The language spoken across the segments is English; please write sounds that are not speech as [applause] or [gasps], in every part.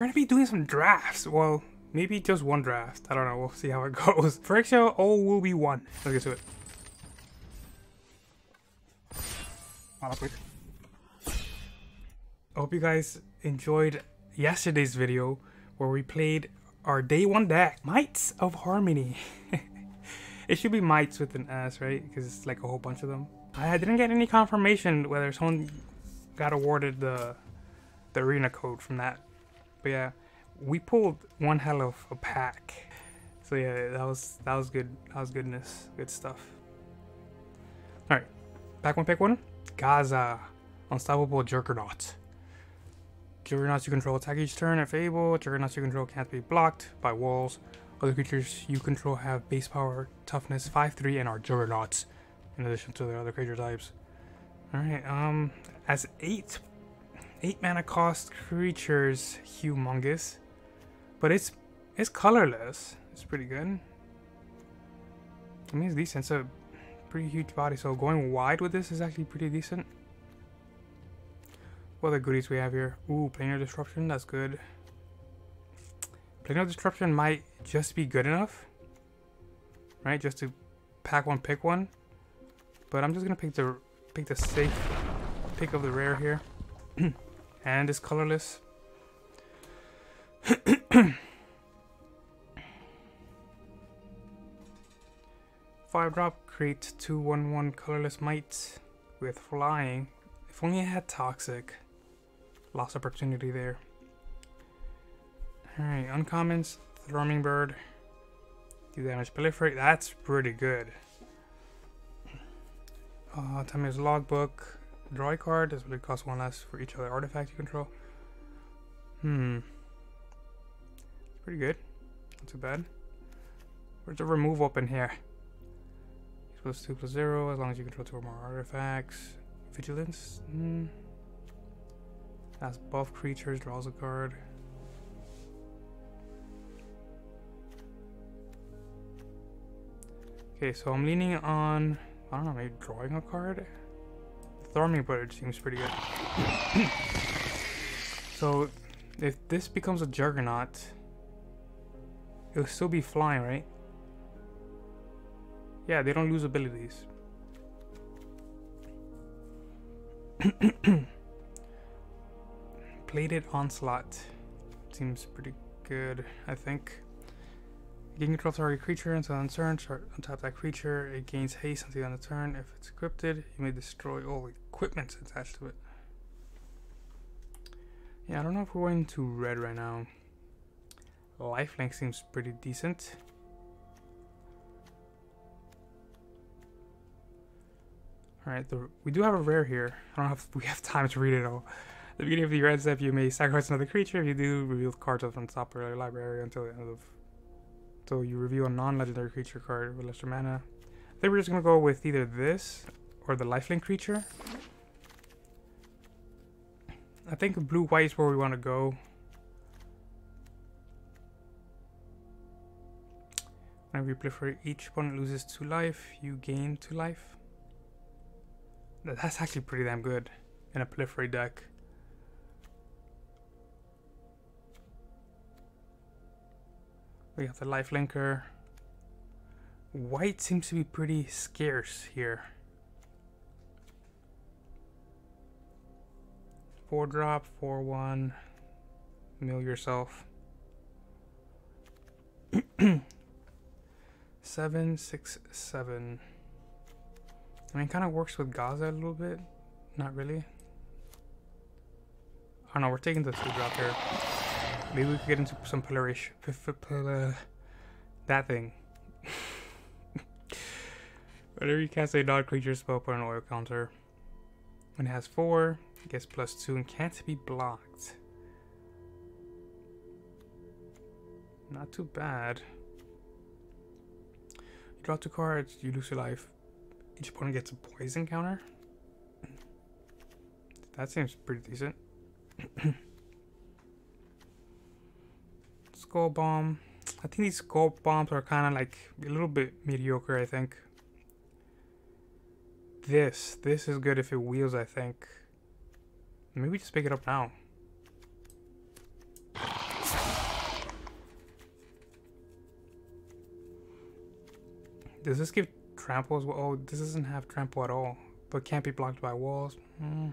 We're gonna be doing some drafts. Well, maybe just one draft. I don't know. We'll see how it [laughs] goes. Phyrexia, all will be one. Let's get to it. I hope you guys enjoyed yesterday's video where we played our day one deck, Mites of Harmony. [laughs] it should be Mites with an S, right? Because it's like a whole bunch of them. I didn't get any confirmation whether someone got awarded the the arena code from that. But yeah, we pulled one hell of a pack. So yeah, that was that was good. That was goodness. Good stuff. Alright. Pack one pick one. Graaz. Unstoppable Juggernaut. Juggernauts you control attack each turn if able. Juggernauts you control can't be blocked by walls. Other creatures you control have base power, toughness 5-3 and are Juggernauts in addition to the other creature types. Alright, um, as 8 8 mana cost creatures, humongous. But it's it's colorless. It's pretty good. I mean, it's decent. It's a pretty huge body, so going wide with this is actually pretty decent. What other goodies we have here? Ooh, Planar Disruption, that's good. Planar Disruption might just be good enough. Right, just to pack one, pick one. But I'm just gonna pick the pick the safe pick of the rare here. [clears throat] and is colorless. [coughs] Five drop create two one one colorless mites with flying. If only I had toxic. Lost opportunity there. Alright, uncommons, thrumming bird. Do damage proliferate. That's pretty good. Uh, Tamiyo's Logbook. Draw a card. This will cost one less for each other artifact you control. Hmm. It's pretty good. Not too bad. Where's the remove up in here? Plus 2 plus 0 as long as you control two or more artifacts. Vigilance? Hmm. That's buff creatures, draws a card. Okay, so I'm leaning on, I don't know, maybe drawing a card? Thrumming Bird seems pretty good. [clears throat] so, if this becomes a Juggernaut, it'll still be flying, right? Yeah, they don't lose abilities. [clears throat] Plated Onslaught. Seems pretty good, I think. You can control target creature until on turn. of that creature. It gains haste until on the turn. If it's equipped, you may destroy all equipment attached to it. Yeah, I don't know if we're going to red right now. Lifelink seems pretty decent. Alright, we do have a rare here. I don't know if [laughs] we have time to read it all. The beginning of the red step, you may sacrifice another creature. If you do, reveal cards from the top of your library until the end of so you reveal a non-legendary creature card with lesser mana. I think we're just gonna go with either this or the lifelink creature. I think blue white is where we want to go. Whenever you proliferate, each opponent loses two life, you gain two life. That's actually pretty damn good in a proliferate deck. We have the life linker. White seems to be pretty scarce here. Four drop, four one. Mill yourself. [clears throat] seven, six, seven. I mean, kind of works with Graaz a little bit. Not really. I don't know, we're taking the two drop here. Maybe we could get into some polarish. Uh, that thing. [laughs] Whenever you cast a non-creature spell, put an oil counter. When it has four, it gets plus two and can't be blocked. Not too bad. You draw two cards, you lose your life. Each opponent gets a poison counter. That seems pretty decent. [clears throat] Skull Bomb. I think these Skull Bombs are kind of like a little bit mediocre, I think. This. This is good if it wheels, I think. Maybe just pick it up now. Does this give trample as well? Oh, this doesn't have trample at all, but can't be blocked by walls. Mm.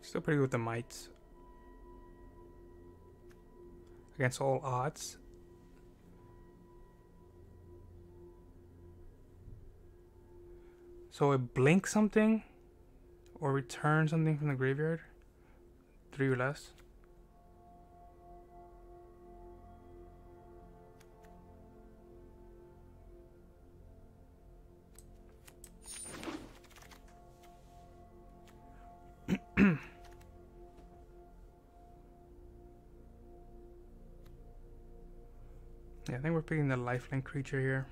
Still pretty good with the mites. Against all odds. So it blinks something or return something from the graveyard. Three or less. Picking the lifelink creature here.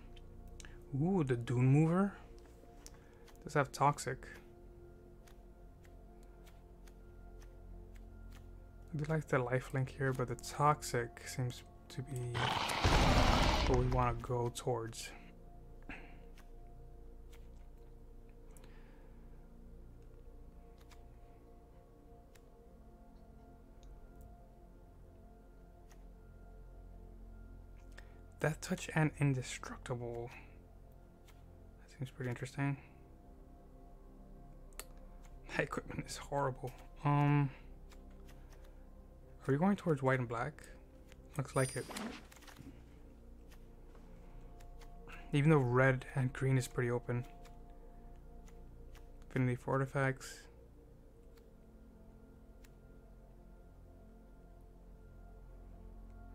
Ooh, the Dune Mover. Does have Toxic. I do like the lifelink here, but the Toxic seems to be what we want to go towards. Death Touch and Indestructible. That seems pretty interesting. That equipment is horrible. Um, are we going towards white and black? Looks like it. Even though red and green is pretty open. Infinity for artifacts.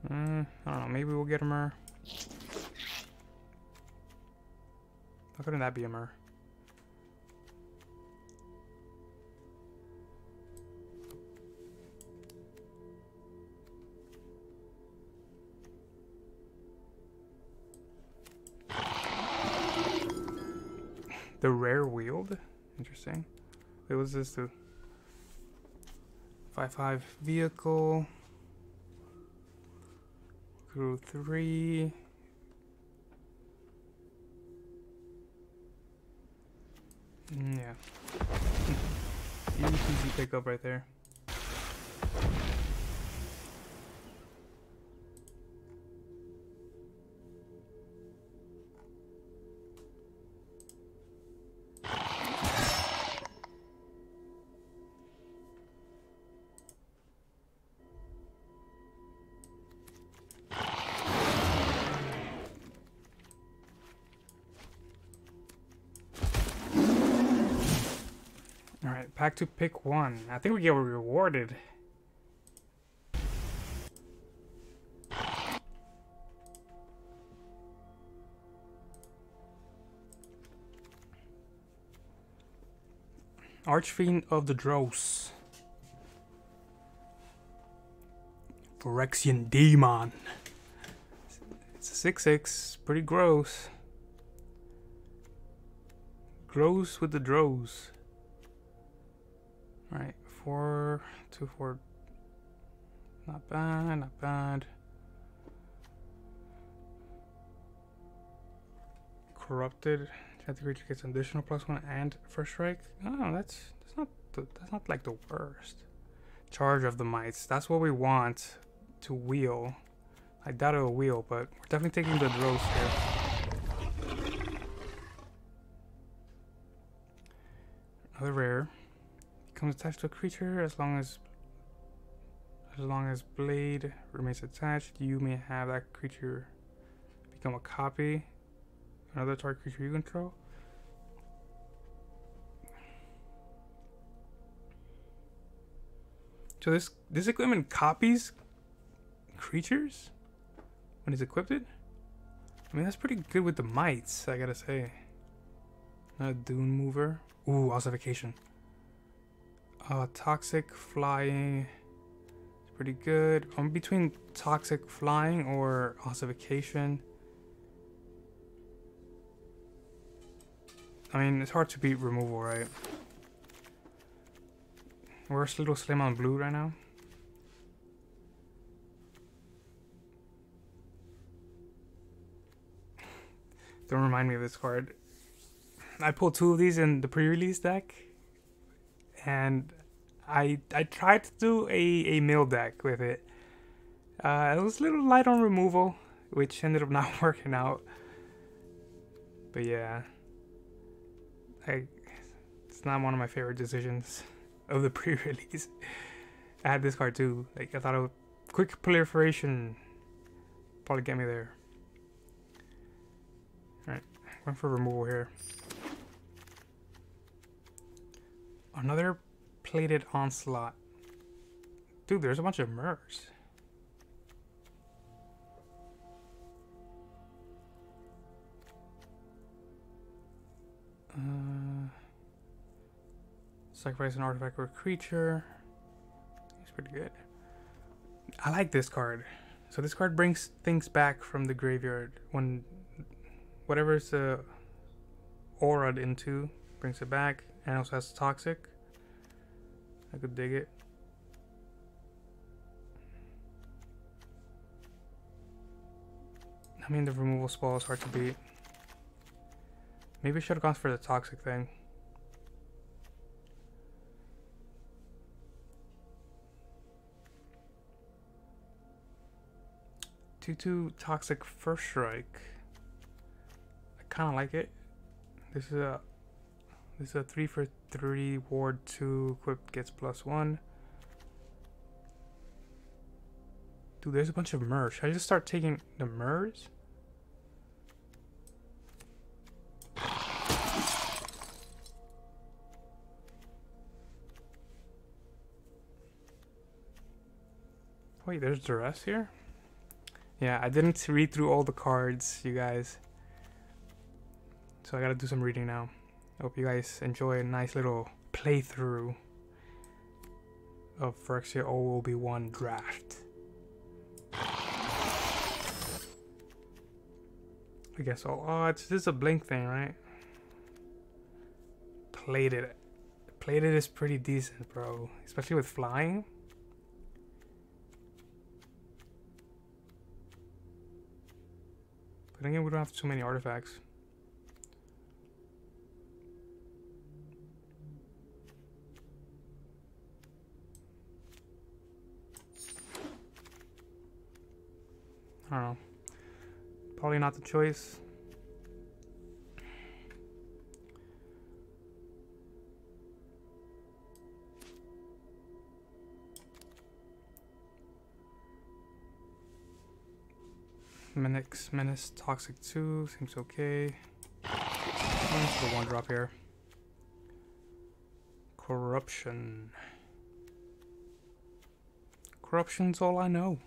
Mm, I don't know, maybe we'll get a Myr. How couldn't that be a Myr? The rare wield? Interesting. It was this the 5-5 vehicle. Crew 3. Mm, yeah. [laughs] Easy pickup right there. Pack two pick one. I think we get rewarded. Archfiend of the Dross. Phyrexian Demon. It's a 6-6, pretty gross. Gross with the Dross. Right, four, two, four. Not bad, not bad. Corrupted. That creature gets additional plus one and first strike. Oh, that's that's not the, that's not like the worst. Charge of the mites. That's what we want to wheel. I doubt it'll wheel, but we're definitely taking the Dross here. Another rare becomes attached to a creature as long as as long as blade remains attached you may have that creature become a copy another target creature you control. So this this equipment copies creatures when it's equipped? It? I mean that's pretty good with the mites I gotta say. Not a dune mover. Ooh ossification uh, toxic flying is pretty good. I'm between toxic flying or ossification. I mean, it's hard to beat removal, right? We're a little slim on blue right now. [sighs] Don't remind me of this card. I pulled two of these in the pre-release deck, and I I tried to do a, a mill deck with it. Uh, it was a little light on removal. which ended up [laughs] not working out. But yeah, I it's not one of my favorite decisions [laughs] of the [laughs] pre-release. I had this card too. Like I thought would quick proliferation probably get me there. Alright, going for removal here. Another plated onslaught. Dude, there's a bunch of Myrs. Uh, sacrifice an artifact or creature. It's pretty good. I like this card. So this card brings things back from the graveyard when whatever's uh, aura into brings it back and also has toxic. I could dig it. I mean the removal spell is hard to beat. Maybe I should have gone for the toxic thing. 2-2 Toxic First Strike. I kind of like it. This is a this is a 3 for 3 ward 2 equipped gets plus 1. Dude, there's a bunch of Myrs. Should I just start taking the Myrs? Wait, there's Duress here? Yeah, I didn't read through all the cards, you guys. So I gotta do some reading now. I hope you guys enjoy a nice little playthrough of Phyrexia OOB1 draft. I guess oh, oh it's just a blink thing, right? Plated. Plated is pretty decent, bro. Especially with flying. But again, we don't have too many artifacts. I don't know. Probably not the choice. Menace, Menace, Toxic 2, seems okay. Let's one drop here. Corruption. Corruption's all I know.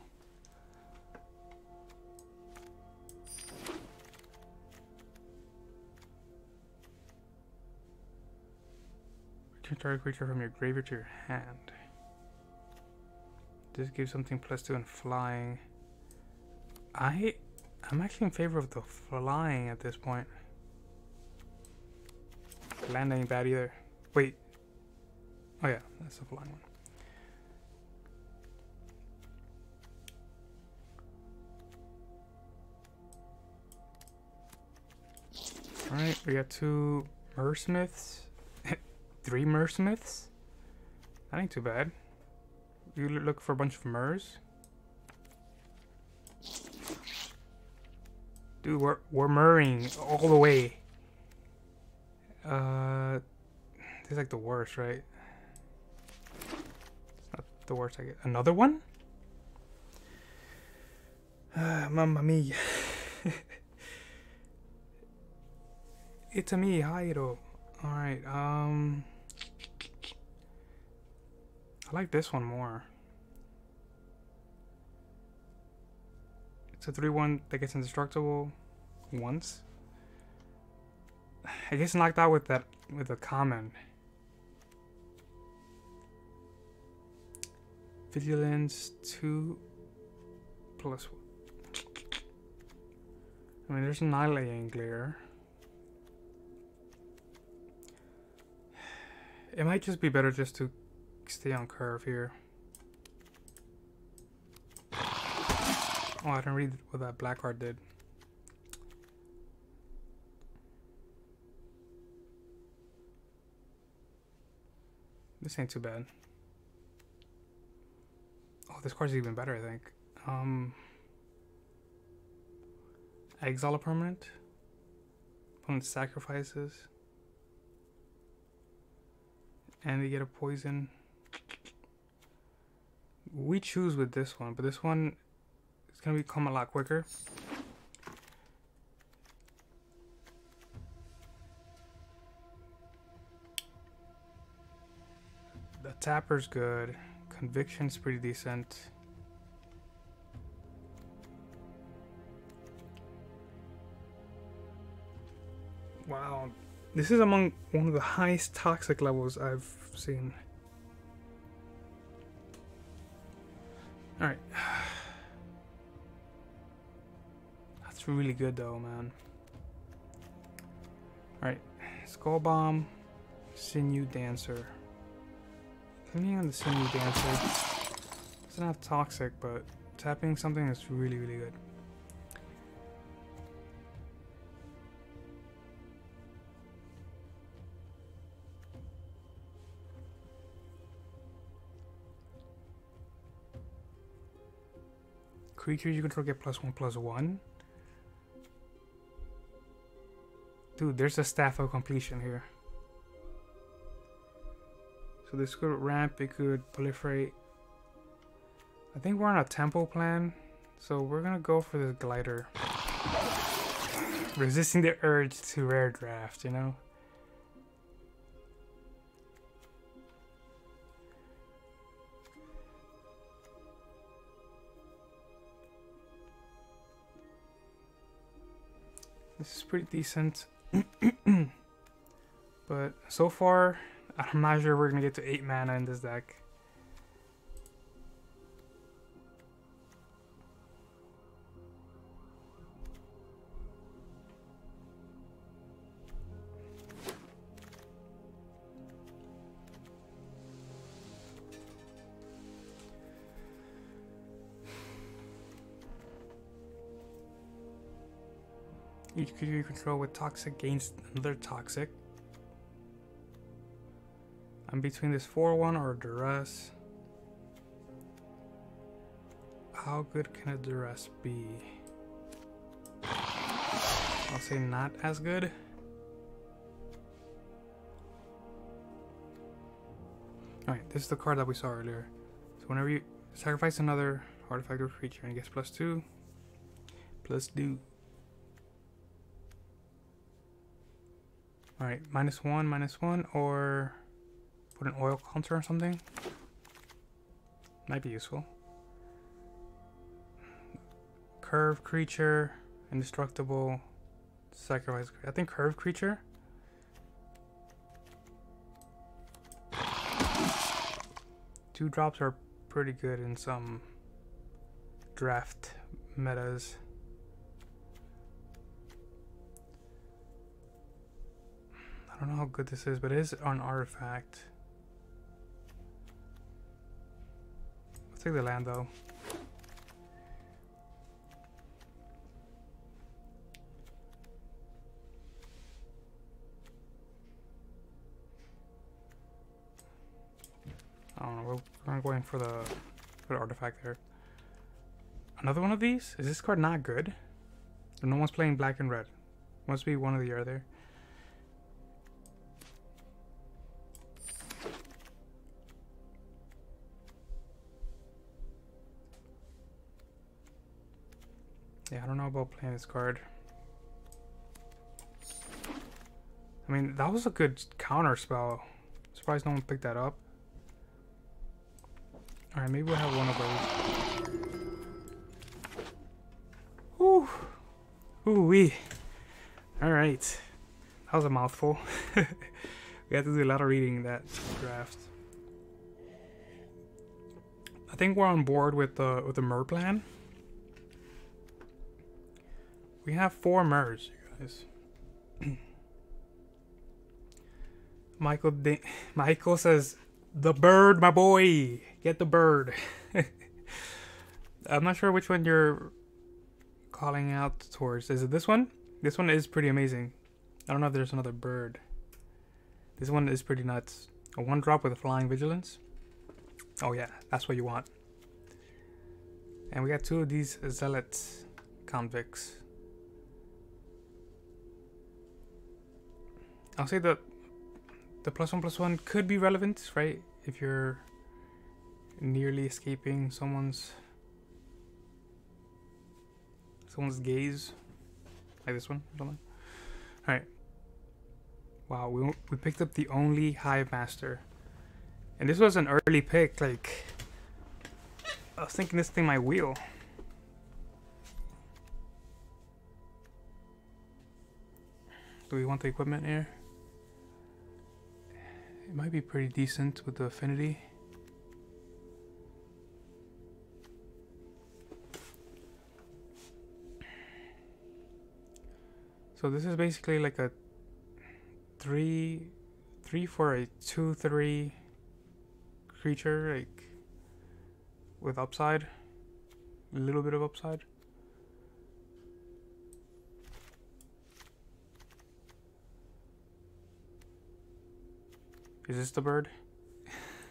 Target creature from your graveyard to your hand. This gives something plus two and flying. I I'm actually in favor of the flying at this point. Land ain't bad either. Wait. Oh yeah, that's the flying one. Alright, we got two Mursmiths. Three Mursmiths? That ain't too bad. You look for a bunch of Myrs. Dude, we're, we're murring all the way. Uh, this is like the worst, right? It's not the worst I get. Another one? Uh, [sighs] mamma mia. [laughs] it's a me, Hiro. Alright, um... I like this one more. It's a 3-1 that gets indestructible once. I guess knocked out with that with a common. Vigilance 2 one. I mean there's Annihilating Glare. It might just be better just to stay on curve here. Oh, I didn't read what that black card did. This ain't too bad. Oh, this card's even better, I think. Um, Exile a permanent. Opponent sacrifices. And they get a poison. We choose with this one, but this one is gonna become a lot quicker. The tapper's good. Conviction's pretty decent. This is among one of the highest toxic levels I've seen. Alright. [sighs] That's really good though, man. Alright. Skull Bomb, Sinew Dancer. Depending on the Sinew Dancer, doesn't have Toxic, but tapping something is really, really good. Creatures you control get plus one plus one. Dude, there's a staff of Compleation here. So this could ramp, it could proliferate. I think we're on a tempo plan, so we're gonna go for this glider. Resisting the urge to rare draft, you know? This is pretty decent. [clears throat] but so far, I'm not sure we're gonna get to 8 mana in this deck. Creature you control with toxic gains another toxic. I'm between this 4-1 or duress. How good can a duress be? I'll say not as good. Alright, this is the card that we saw earlier. So whenever you sacrifice another artifact or creature and it gets plus 2, plus 2. Alright, minus one, minus one, or put an oil counter or something. Might be useful. Curve creature, indestructible, sacrifice. I think curve creature. Two drops are pretty good in some draft metas. Don't know how good this is, but it is an artifact. Let's take the land though. I don't know, we're going for the, for the artifact there. Another one of these? Is this card not good? No one's playing black and red. Must be one of the other. Know about playing this card. I mean, that was a good counter spell. Surprised no one picked that up. Alright, maybe we'll have one of those. Ooh. Ooh wee. Alright. That was a mouthful. [laughs] we had to do a lot of reading that draft. I think we're on board with the with the Myr plan. We have four Myrs, you guys. [clears throat] Michael [laughs] Michael says, "The bird, my boy, get the bird." [laughs] I'm not sure which one you're calling out towards. Is it this one? This one is pretty amazing. I don't know if there's another bird. This one is pretty nuts. A one drop with a flying vigilance. Oh yeah, that's what you want. And we got two of these zealot convicts. I'll say that the plus one plus one could be relevant, right? If you're nearly escaping someone's someone's gaze, like this one. All right. Wow, we we picked up the only hive master, and this was an early pick. Like, I was thinking this thing might wheel. Do we want the equipment here? It might be pretty decent with the affinity. So this is basically like a three, three for a two three creature, like with upside, a little bit of upside. Is this the bird?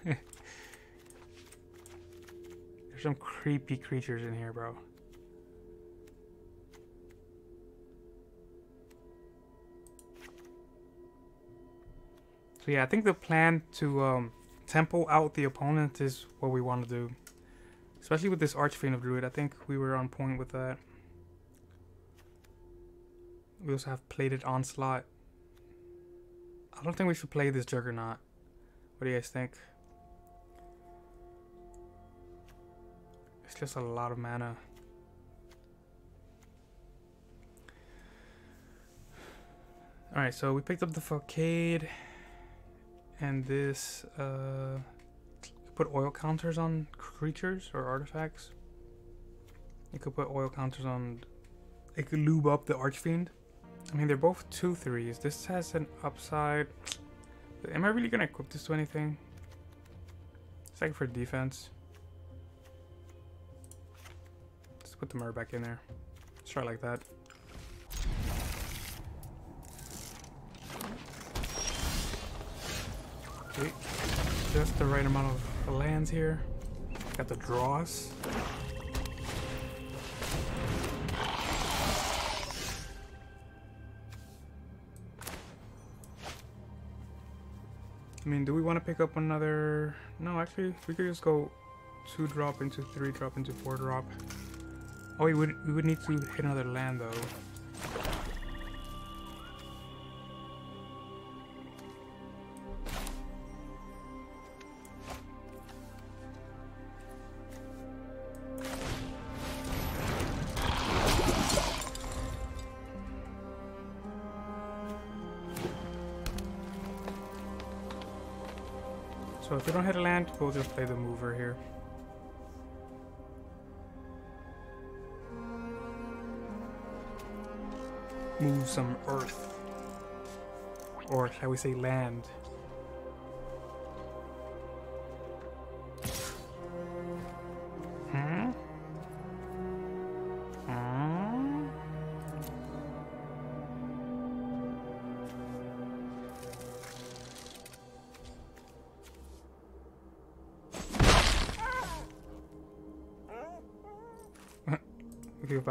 There's some creepy creatures in here, bro. So yeah, I think the plan to um, tempo out the opponent is what we want to do. Especially with this Archfiend of Druid, I think we were on point with that. We also have Plated Onslaught. I don't think we should play this Juggernaut. What do you guys think? It's just a lot of mana. Alright, so we picked up the Falcade and this uh, put oil counters on creatures or artifacts. You could put oil counters on. It could lube up the Archfiend. I mean, they're both two threes. This has an upside. Am I really gonna equip this to anything? It's like for defense. Let's put the Myr back in there. Let's try like that. Okay, just the right amount of lands here. Got the draws. Mean, do we want to pick up another... No, actually, we could just go 2 drop into 3 drop into 4 drop. Oh, we would, we would need to hit another land, though. We'll just play the mover here. Move some earth. Or shall we say land.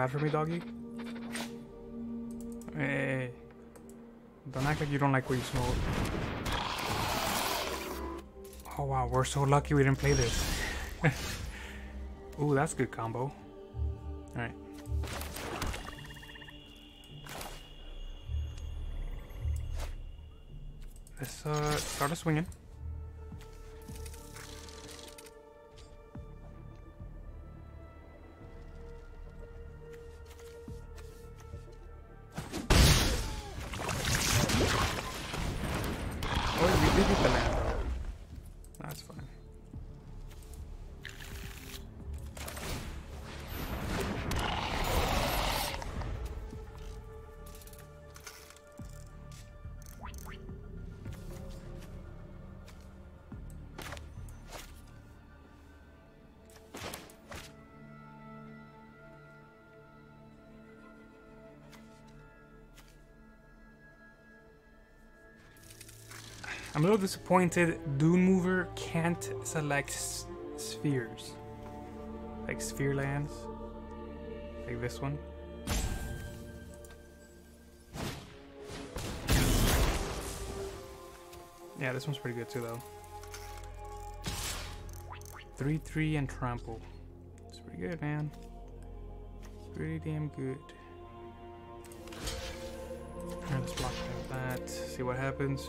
Bad for me, doggy? Hey, don't act like you don't like what you smoke. Oh wow, we're so lucky we didn't play this. [laughs] Ooh, that's a good combo. Alright. Let's uh, start a swinging. I'm a little disappointed Dune Mover can't select spheres. Like sphere lands. Like this one. Yeah, this one's pretty good too, though. 3 3 and trample. It's pretty good, man. Pretty damn good. Alright, let's block that. See what happens.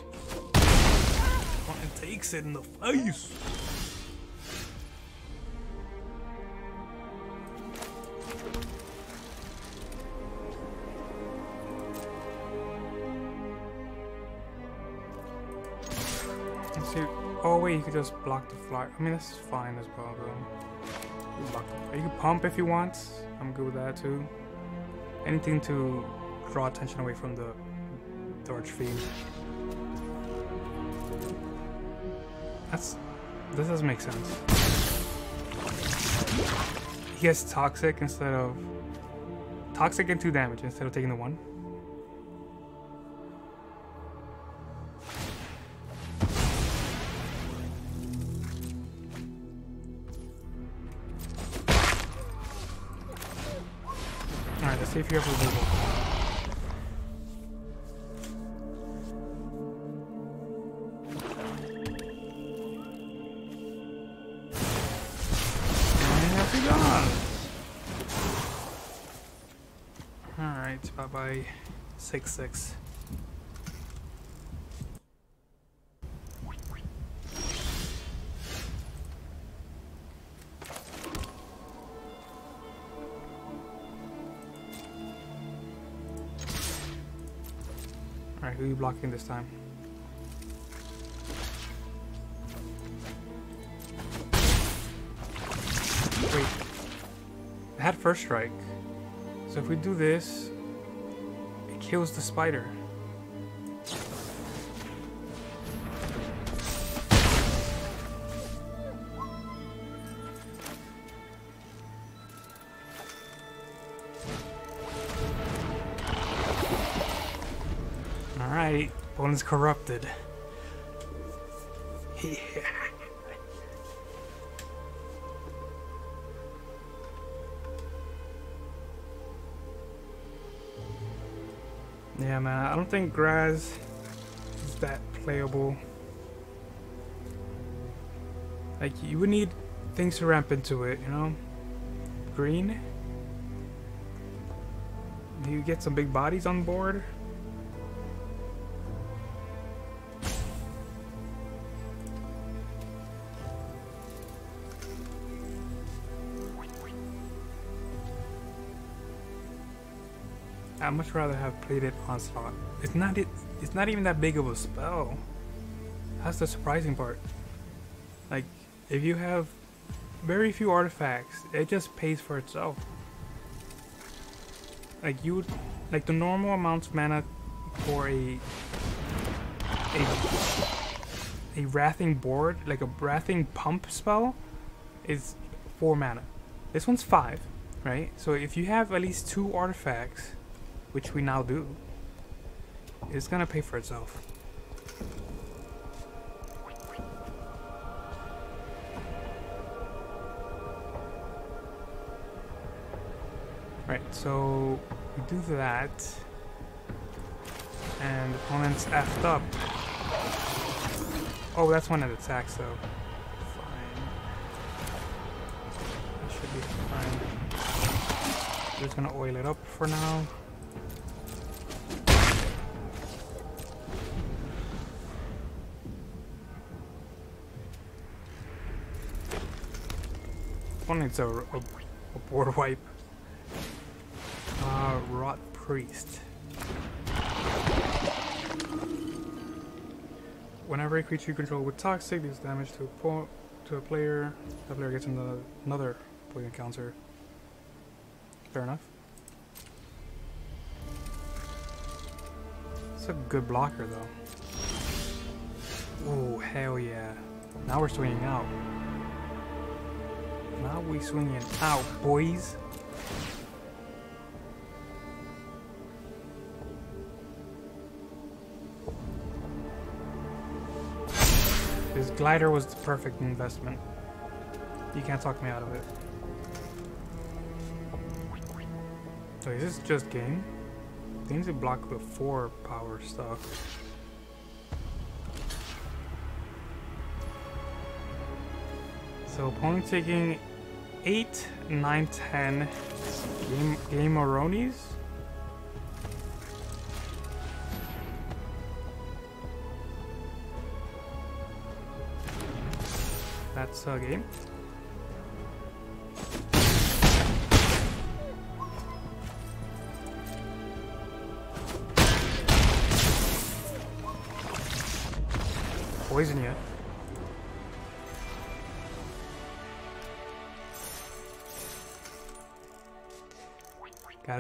Oh, takes it in the face. see. Oh wait, you could just block the fly. I mean, that's fine as well, though. You, can pump if you want. I'm good with that too. Anything to draw attention away from the, Torch Archfiend. That's this doesn't make sense. He gets toxic instead of toxic and two damage instead of taking the one. Alright, let's see if you have removal. 6 6. Alright, who are you blocking this time? Wait. It had first strike. So if we do this, kills the spider. Alright, opponent's corrupted. Don't think Graaz is that playable. Like, you would need things to ramp into it, you know? Green? You get some big bodies on board. I'd much rather have played it onslaught. It's not it. It's not even that big of a spell. That's the surprising part. Like, if you have very few artifacts, it just pays for itself. Like you, like the normal amounts of mana for a a a wrathing board, like a wrathing pump spell, is four mana. This one's five, right? So if you have at least two artifacts which we now do, is gonna pay for itself. Right, so we do that, and opponent's effed up. Oh, that's one that attacks though. Fine. That should be fine. Just gonna oil it up for now. Needs a, a, a board wipe. Uh, Rot Priest. Whenever a creature you control with Toxic deals damage to a, to a player, the player gets another, another poison counter. Fair enough. It's a good blocker though. Oh, hell yeah. Now we're swinging out. Now we swinging out, boys. This glider was the perfect investment. You can't talk me out of it. So is this just game? Seems to block before power stuff. So opponent taking 8, 9, 10 game, game Oronis. That's a game.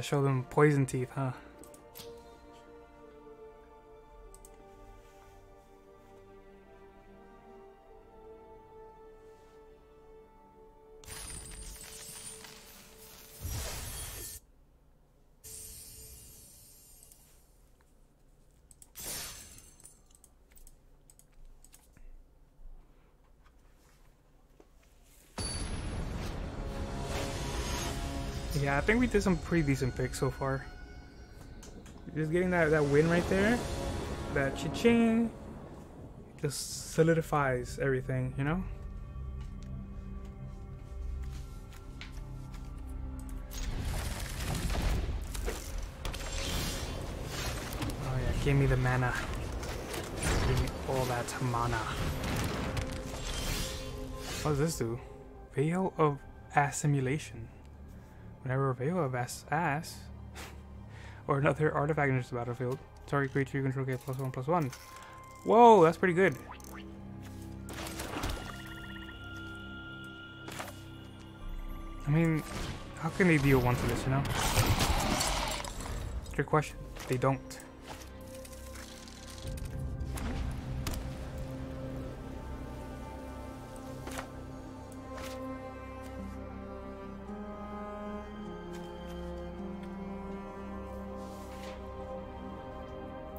Show them poison teeth, huh? Yeah, I think we did some pretty decent picks so far. Just getting that, that win right there, that cha-ching, just solidifies everything, you know? Oh yeah, give me the mana. Give me all that mana. What does this do? Veil of Assimilation. Whenever a Veil of Ass, ass [laughs] or another artifact enters the battlefield, target creature you control get plus one plus one. Whoa, that's pretty good. I mean, how can they deal one to this, you know? Good question. They don't.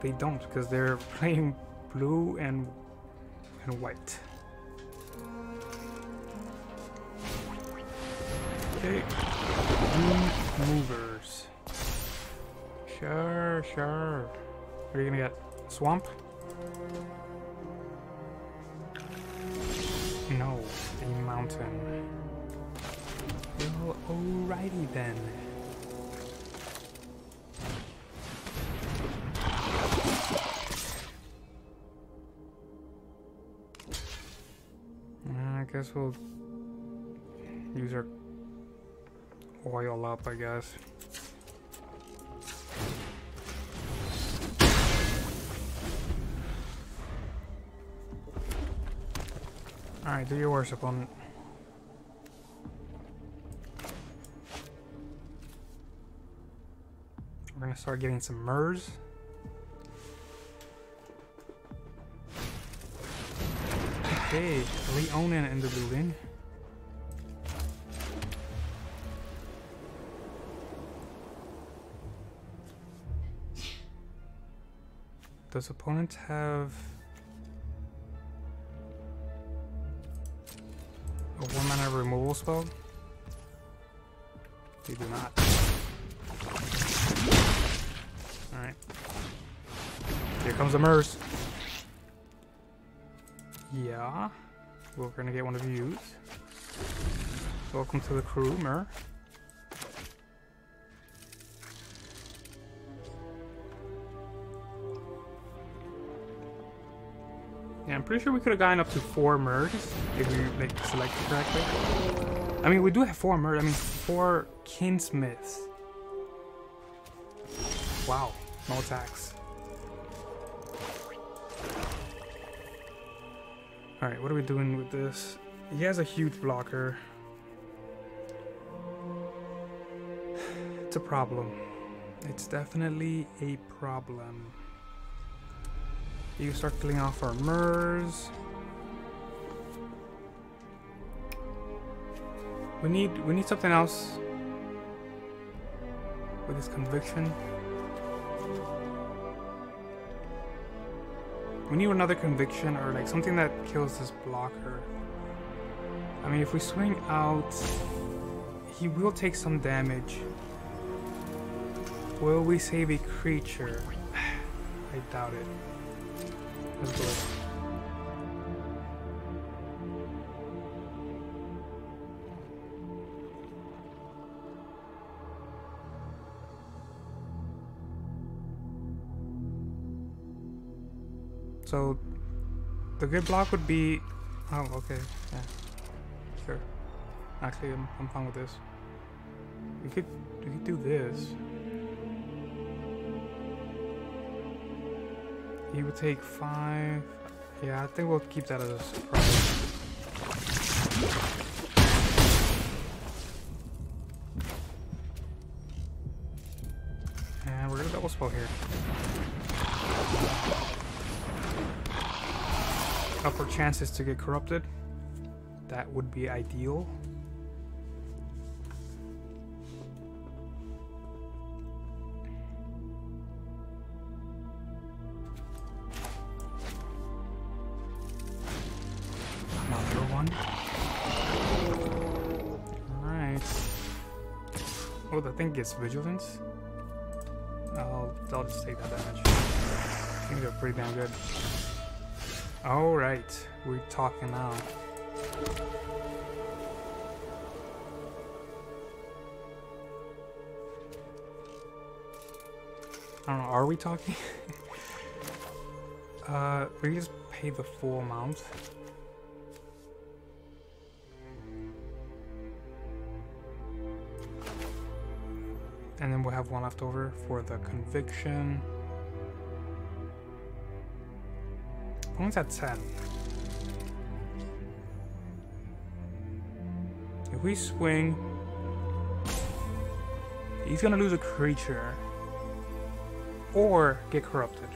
They don't because they're [laughs] playing blue and and white. Okay, Moon movers. Sure, sure. What are you gonna get? Swamp? No, a mountain. Well, alrighty then. Guess we'll use our oil up, I guess. Alright, do your worship on We're gonna start getting some Myrs. Okay, Leonin in the building. Does opponent have a one mana removal spell? They do not. Alright. Here comes the Myrs. Yeah. We're gonna get one of yous. Welcome to the crew, Myr. Yeah, I'm pretty sure we could have gotten up to four Myrs if we like selected correctly. I mean, we do have four Myrs. I mean, four Kinsmiths. Wow, no attacks. Alright, what are we doing with this? He has a huge blocker. It's a problem. It's definitely a problem. You start killing off our Myrs. We need we need something else with this conviction. We need another conviction or like something that kills this blocker. I mean, if we swing out, he will take some damage. Will we save a creature? [sighs] I doubt it. Let's do So the good block would be. Oh, okay. Yeah. Sure. Actually, I'm, I'm fine with this. We could we could do this. He would take five. Yeah, I think we'll keep that as a surprise. And we're gonna double spell here. Upper chances to get corrupted. That would be ideal. Another one. Alright. Oh, the thing gets vigilance? I'll, I'll just take that damage. I think they're pretty damn good. Alright, we're talking now. I don't know, are we talking? [laughs] uh, we just pay the full amount. And then we'll have one left over for the conviction. 10. If we swing, he's gonna lose a creature or get corrupted.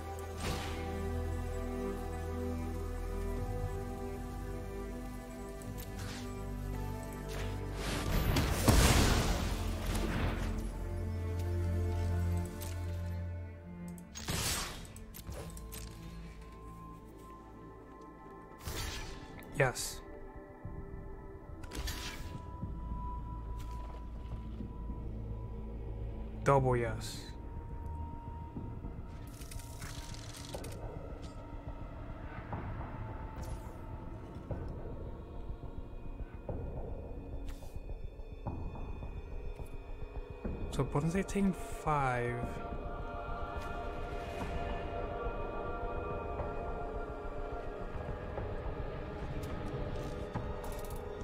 So are taking five.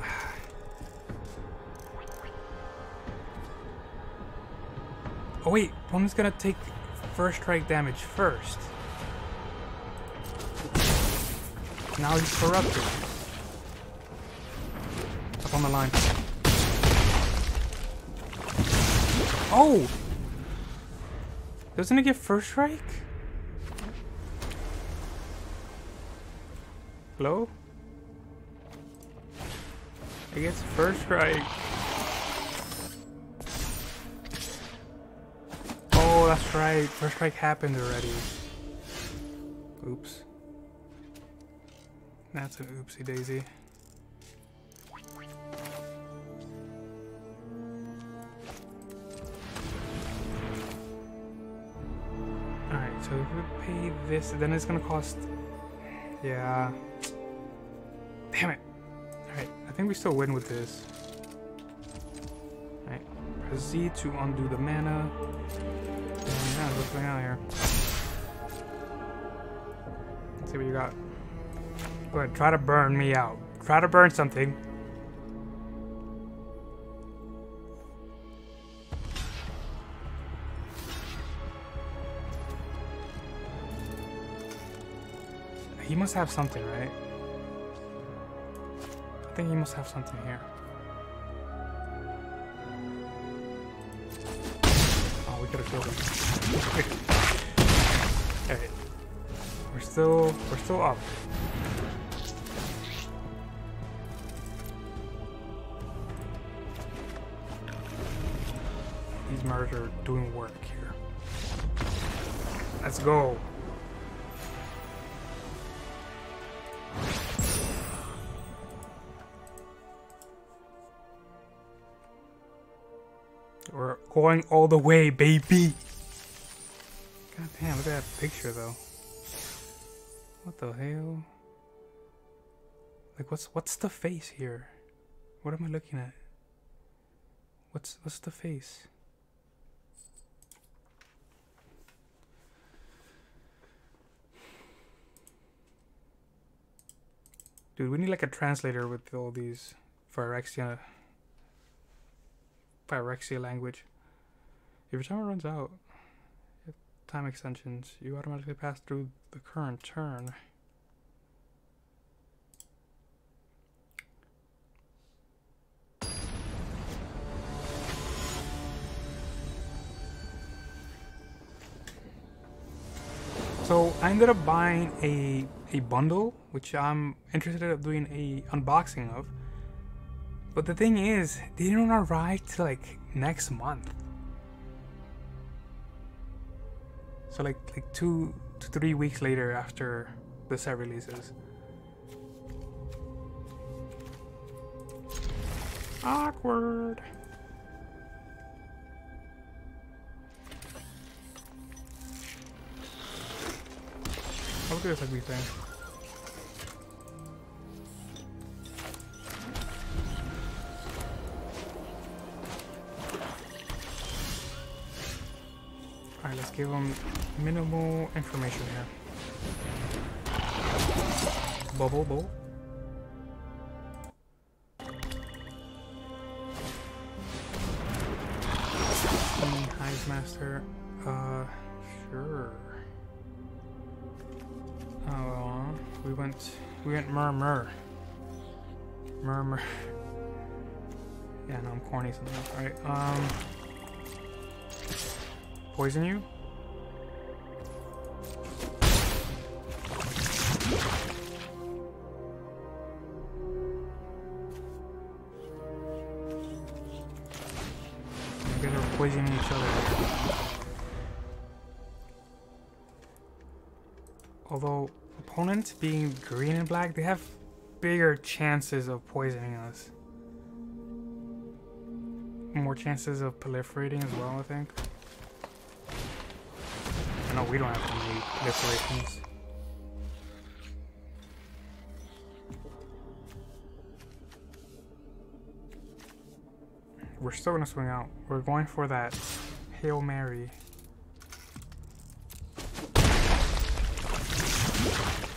[sighs] Oh wait, opponent's gonna take first strike damage first. Now he's corrupted. Up on the line. Oh! Doesn't it get first strike? Hello? I gets first strike. Oh, that's right. First strike happened already. Oops. That's an oopsie daisy. This, then it's gonna cost... Yeah. Damn it. Alright, I think we still win with this. Alright, press Z to undo the mana. And yeah, what's going on here? Let's see what you got. Go ahead, try to burn me out. Try to burn something. Must have something, right? I think he must have something here. Oh, we have killed him. okay. We're still we're still up. These murders are doing work here. Let's go. Going all the way, baby. God damn, look at that picture though. What the hell? Like what's what's the face here? What am I looking at? What's what's the face? Dude, we need like a translator with all these Phyrexia Phyrexia language. If your timer runs out, time extensions, you automatically pass through the current turn. So I ended up buying a a bundle, which I'm interested in doing a unboxing of. But the thing is, they don't arrive till like next month. So like like two to three weeks later after the set releases. Awkward. I'll do this everything. Alright, let's give them minimal information here. Bubble bowl. Hive Master. Uh, sure. Oh, we went, we went murmur. Murmur. [laughs] Yeah, no, I'm corny sometimes. Alright, um... Poison you? Are poisoning each other. Although opponents being green and black, they have bigger chances of poisoning us. More chances of proliferating as well, I think. I we don't have any proliferations. We're still gonna swing out. We're going for that Hail Mary.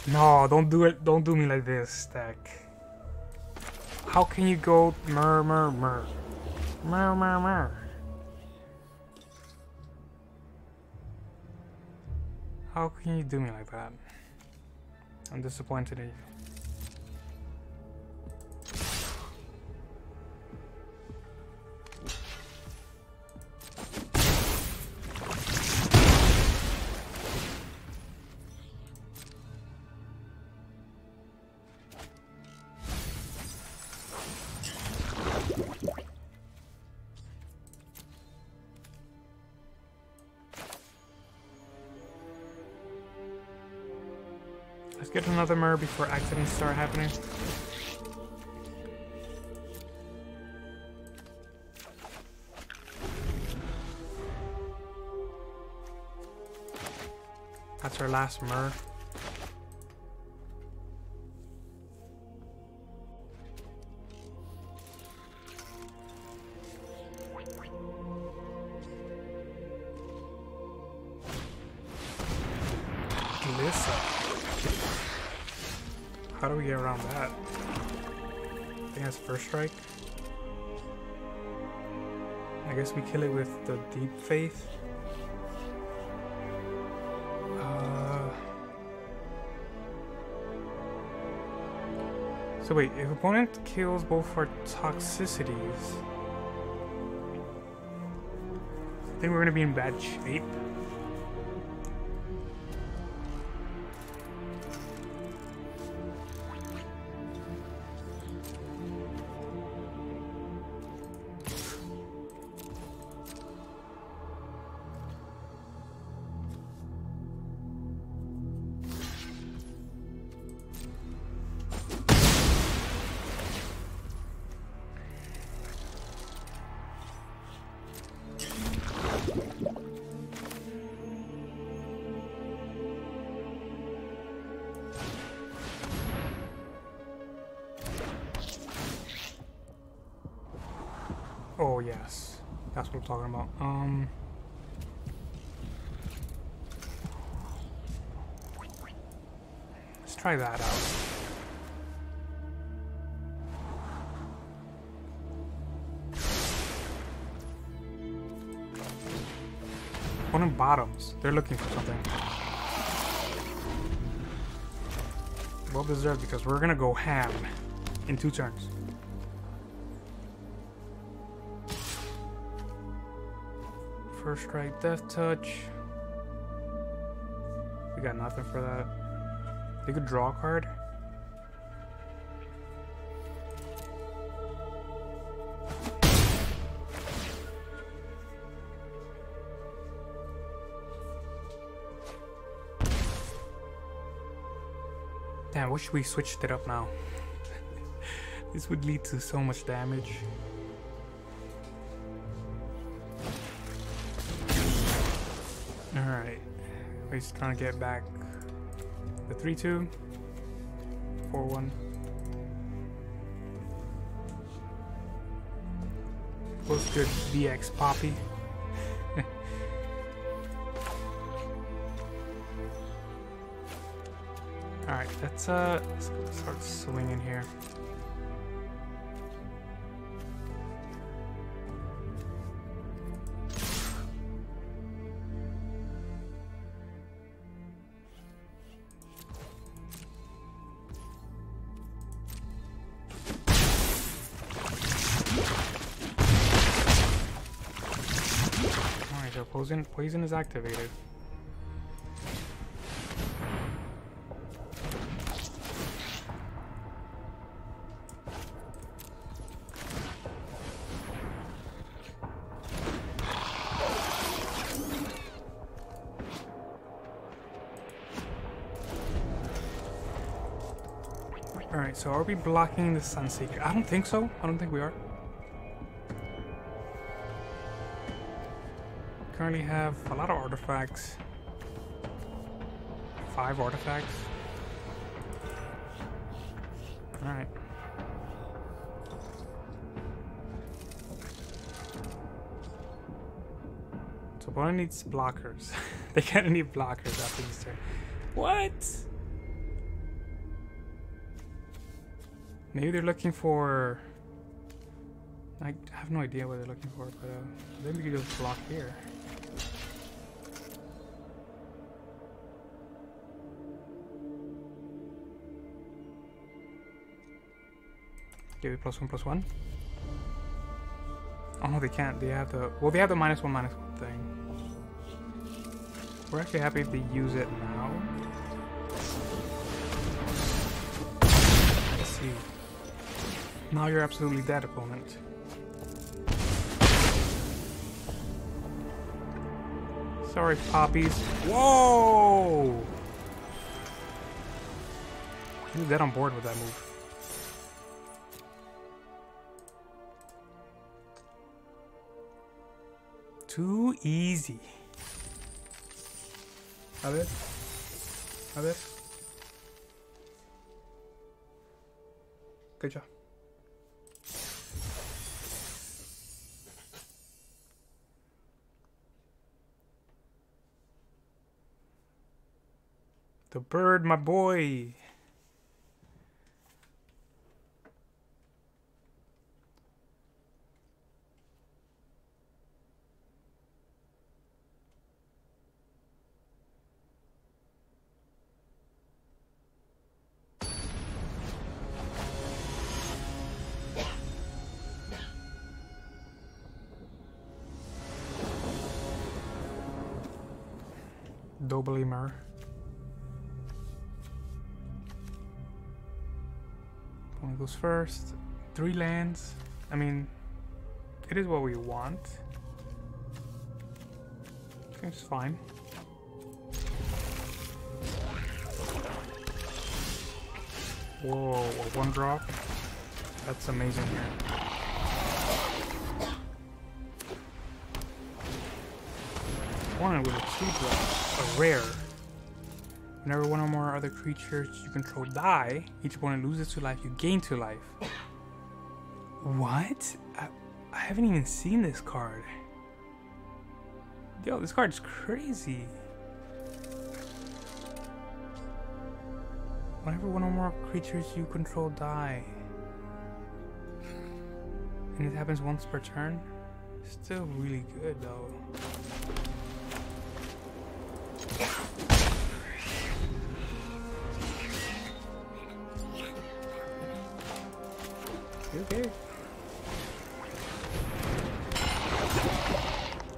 No, don't do it. Don't do me like this, Stack. How can you go mur mur mur? Mur mur mur. How can you do me like that? I'm disappointed in you. Another Myr before accidents start happening. That's our last Myr. Listen. How do we get around that? I think that's first strike. I guess we kill it with the deep faith. Uh, so wait, if opponent kills both our toxicities, I think we're gonna be in bad shape. try that out. One in bottoms. They're looking for something. Well deserved because we're gonna go ham in two turns. First strike, death touch. We got nothing for that. They could draw a card. Damn, wish we switched it up now. [laughs] this would lead to so much damage. Alright. We're just trying to get back the 3 2, 4 1. Post good DX Poppy. [laughs] Alright, let's uh let's start swinging here. Poison is activated. Alright, so are we blocking the Sunseeker? I don't think so. I don't think we are. Currently have a lot of artifacts. Five artifacts. Alright. So opponent needs blockers. [laughs] they kinda need blockers after this turn. What? Maybe they're looking for... I have no idea what they're looking for, but uh, maybe we could just block here. Give it plus one, plus one. Oh no, they can't. They have the... Well, they have the minus one, minus one thing. We're actually happy to use it now. Let's see. Now you're absolutely dead, opponent. Sorry, poppies. Whoa! He was dead on board with that move. Too easy. A ver. A ver. Good job. The bird, my boy. First. Three lands. I mean, it is what we want. Seems fine. Whoa, one drop. That's amazing here. One with a two drop, a rare. Whenever one or more other creatures you control die, each opponent loses two life, you gain two life. What? I, I haven't even seen this card. Yo, this card is crazy. Whenever one or more creatures you control die. And it happens once per turn. Still really good though. Okay.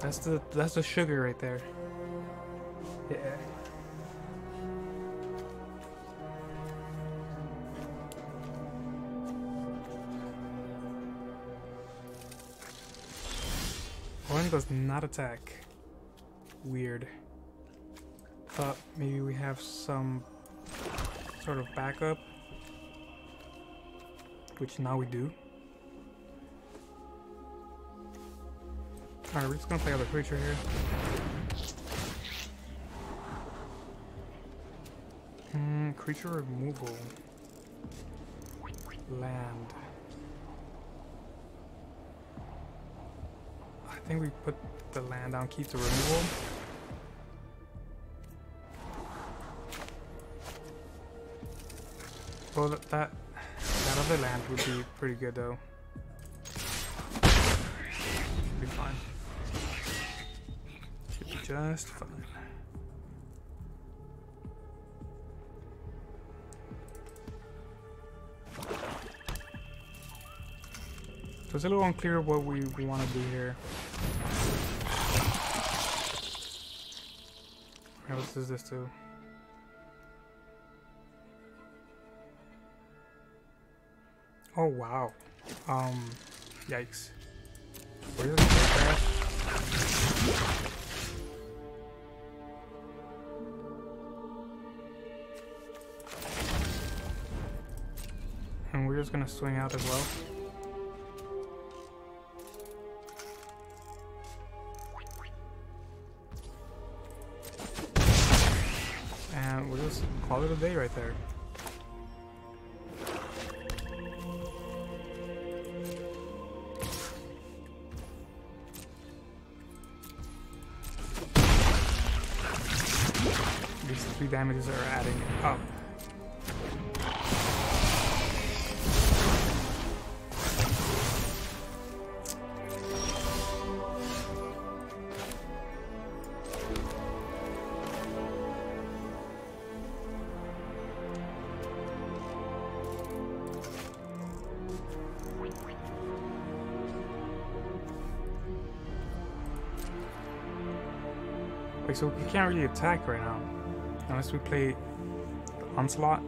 That's the that's the sugar right there. Yeah. One does not attack. Weird. Thought maybe we have some sort of backup. Which now we do. Alright, we're just gonna play other creature here. Hmm, creature removal. Land. I think we put the land down, keep the removal. Well, that, that, that other land would be pretty good though. Just fine. So it's a little unclear what we want to do here. Does this do? Oh wow. Um yikes. Where is we're gonna swing out as well. And we'll just call it a day right there. Can't really attack right now. Unless we play Onslaught.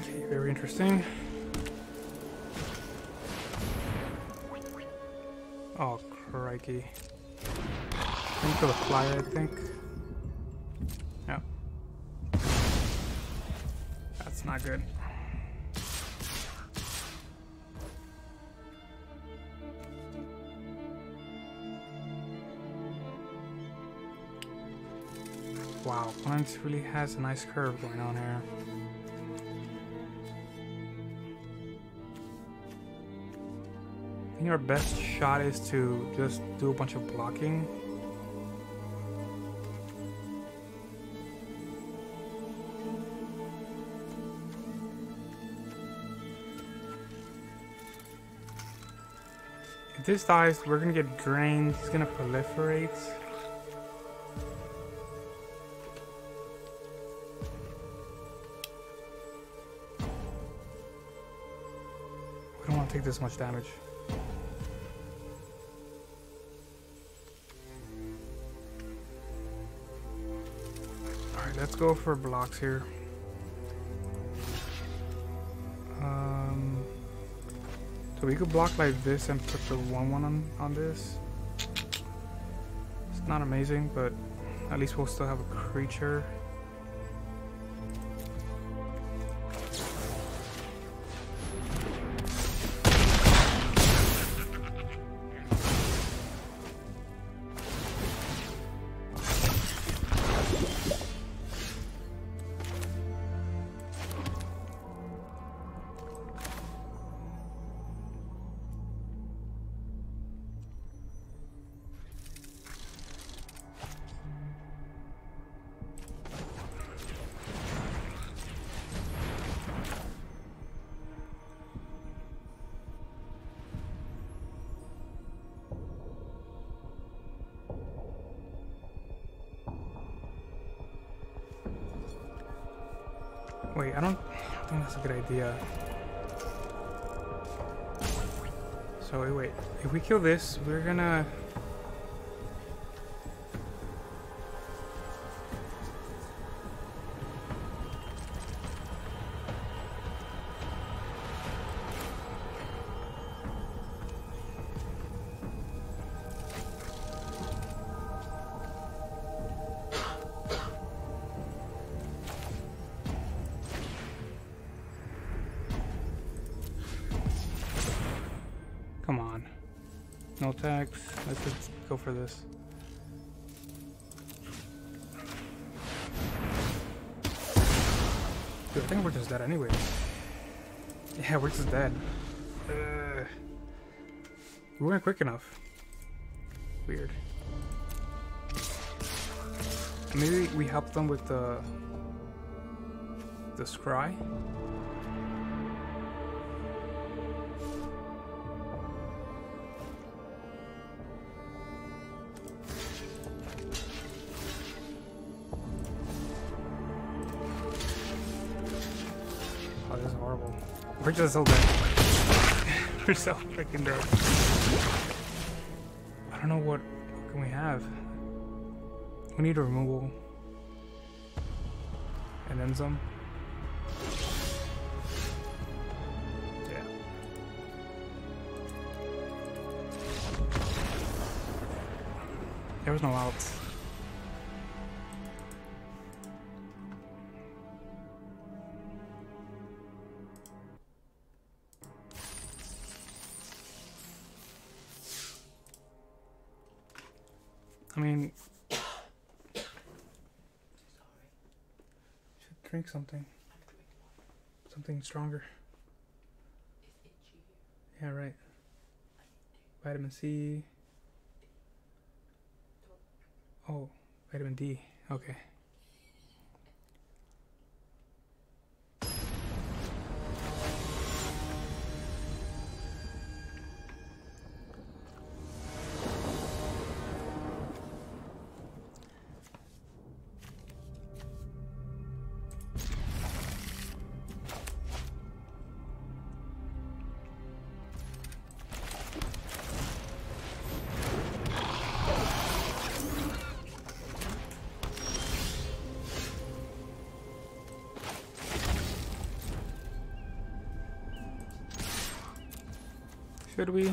Okay, very interesting. Crikey. Into the flyer, I think. Yep. That's not good. Wow, Plant really has a nice curve going on here. I think our best shot is to just do a bunch of blocking. If this dies, we're gonna get drained. He's gonna proliferate. We don't want to take this much damage. Let's go for blocks here. Um, so we could block like this and put the 1 1 on, on this. It's not amazing, but at least we'll still have a creature. Idea. Uh, so wait, wait. If we kill this, we're gonna Go for this. Dude, I think we're just dead anyway. Yeah, we're just dead. Uh, we weren't quick enough. Weird. Maybe we helped them with the the scry. Just so dead. [laughs] We're so freaking dead. I don't know what, what can we have. We need a removal. And then some. Yeah. There was no outs. Drink something. Something stronger. Yeah, right. Vitamin C. Oh, vitamin D. Okay. Should we?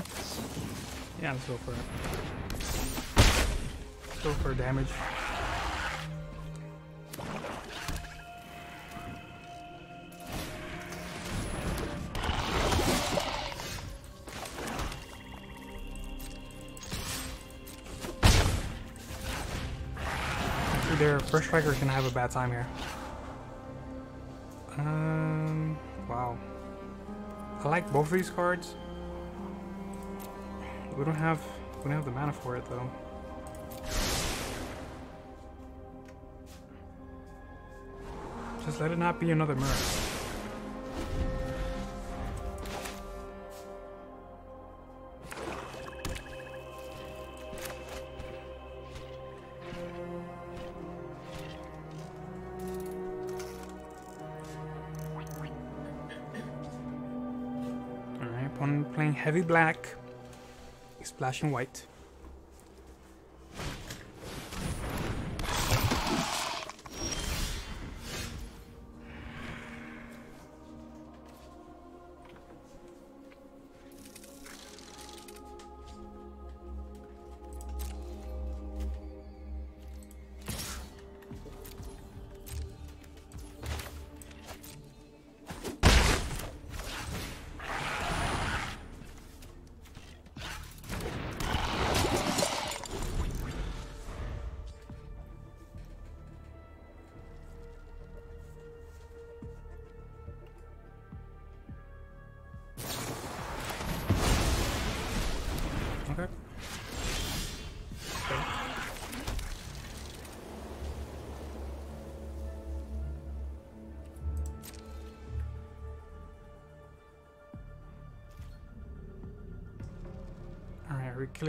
Yeah, let's go for it. Let's go for damage. Their first striker can have a bad time here. Um, wow. I like both of these cards. We don't have we don't have the mana for it though. Just let it not be another mirror. Alright, opponent playing heavy black. Splashing white.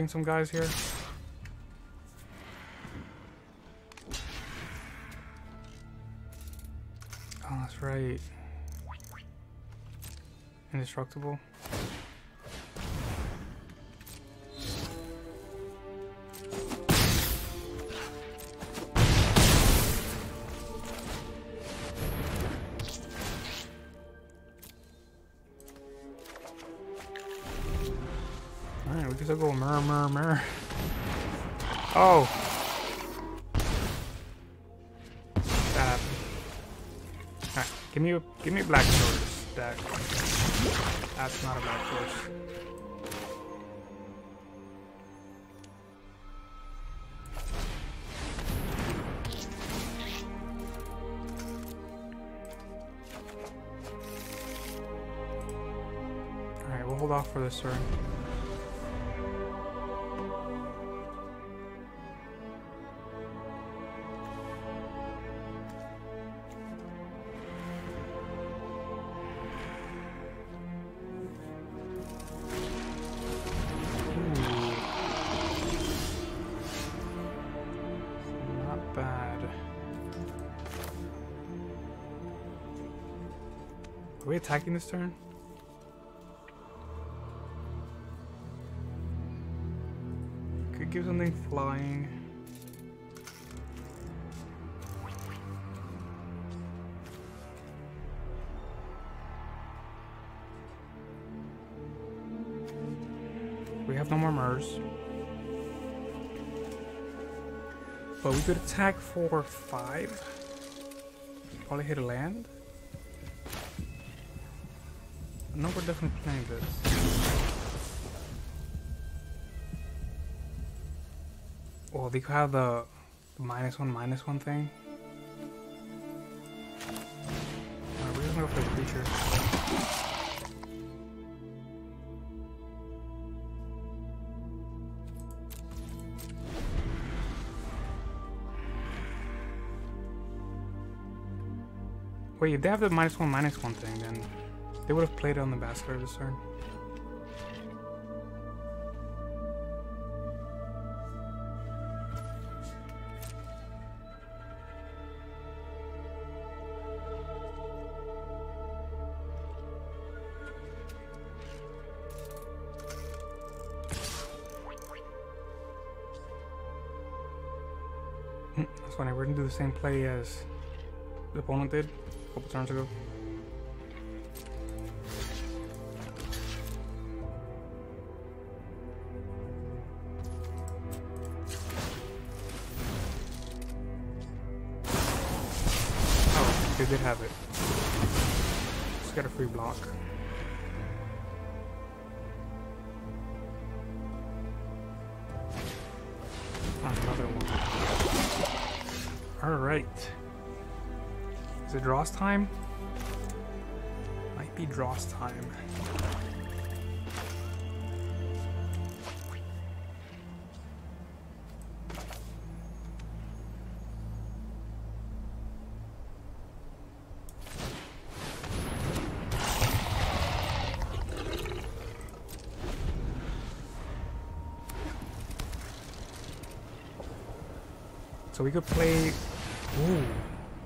Some guys here? Oh, that's right. indestructible. Are we attacking this turn? We could attack for five. Probably hit a land. No, we're definitely playing this. Oh, they could have the, minus one, minus one thing. Alright, we're just gonna go for the creature. Wait, if they have the minus one, minus one thing, then they would have played it on the bastard this turn. Hmm, that's funny, we're gonna do the same play as the opponent did couple turns ago. We could play. Ooh,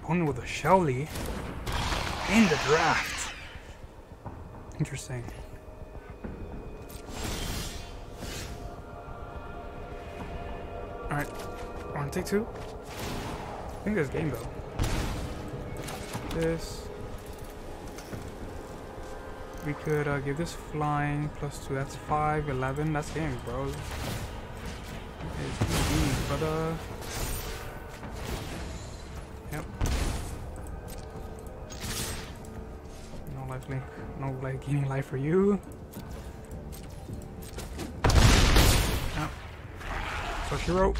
opponent with a Shelly in the draft. Interesting. Alright, wanna take two? I think there's game though. This. We could uh, give this flying plus two. That's five, eleven. That's game, bro. It's easy, brother. No like gaining life for you. Yep. So hero.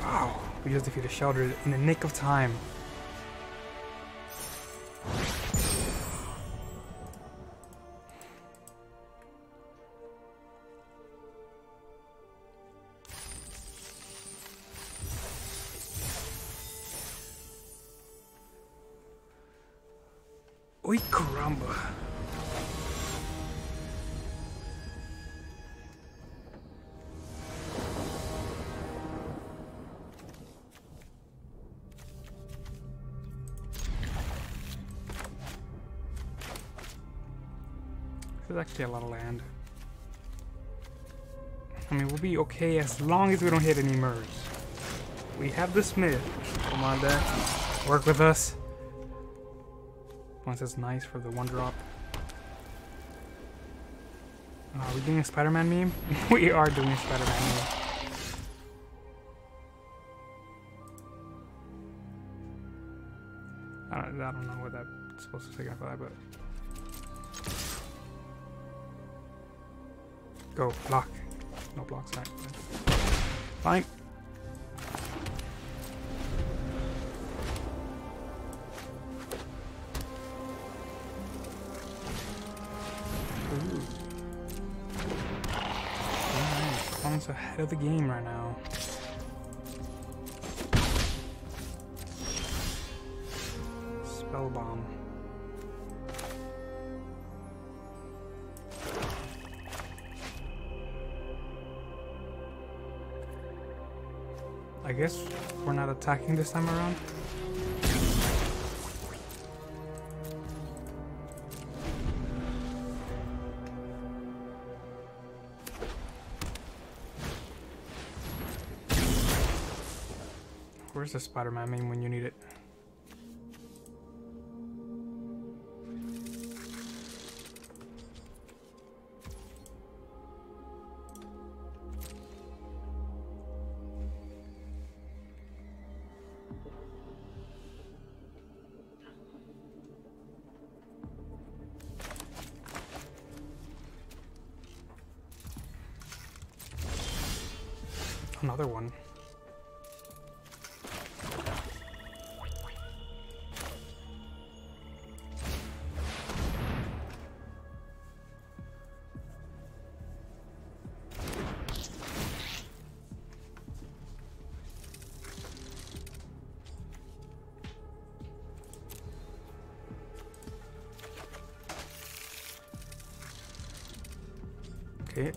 Wow. We just defeated Shelter in the nick of time. Actually a lot of land. I mean, we'll be okay as long as we don't hit any Myrs. We have the Smith. Come on, Dex. Work with us. Once it's nice for the one drop. Uh, are we doing a Spider-Man meme? [laughs] we are doing a Spider-Man meme. I don't, I don't know what that's supposed to signify, but... Go, block. No blocks, right. Fine. Alright, ahead of the game right now. Attacking this time around. Where's the Spider-Man meme when you need it?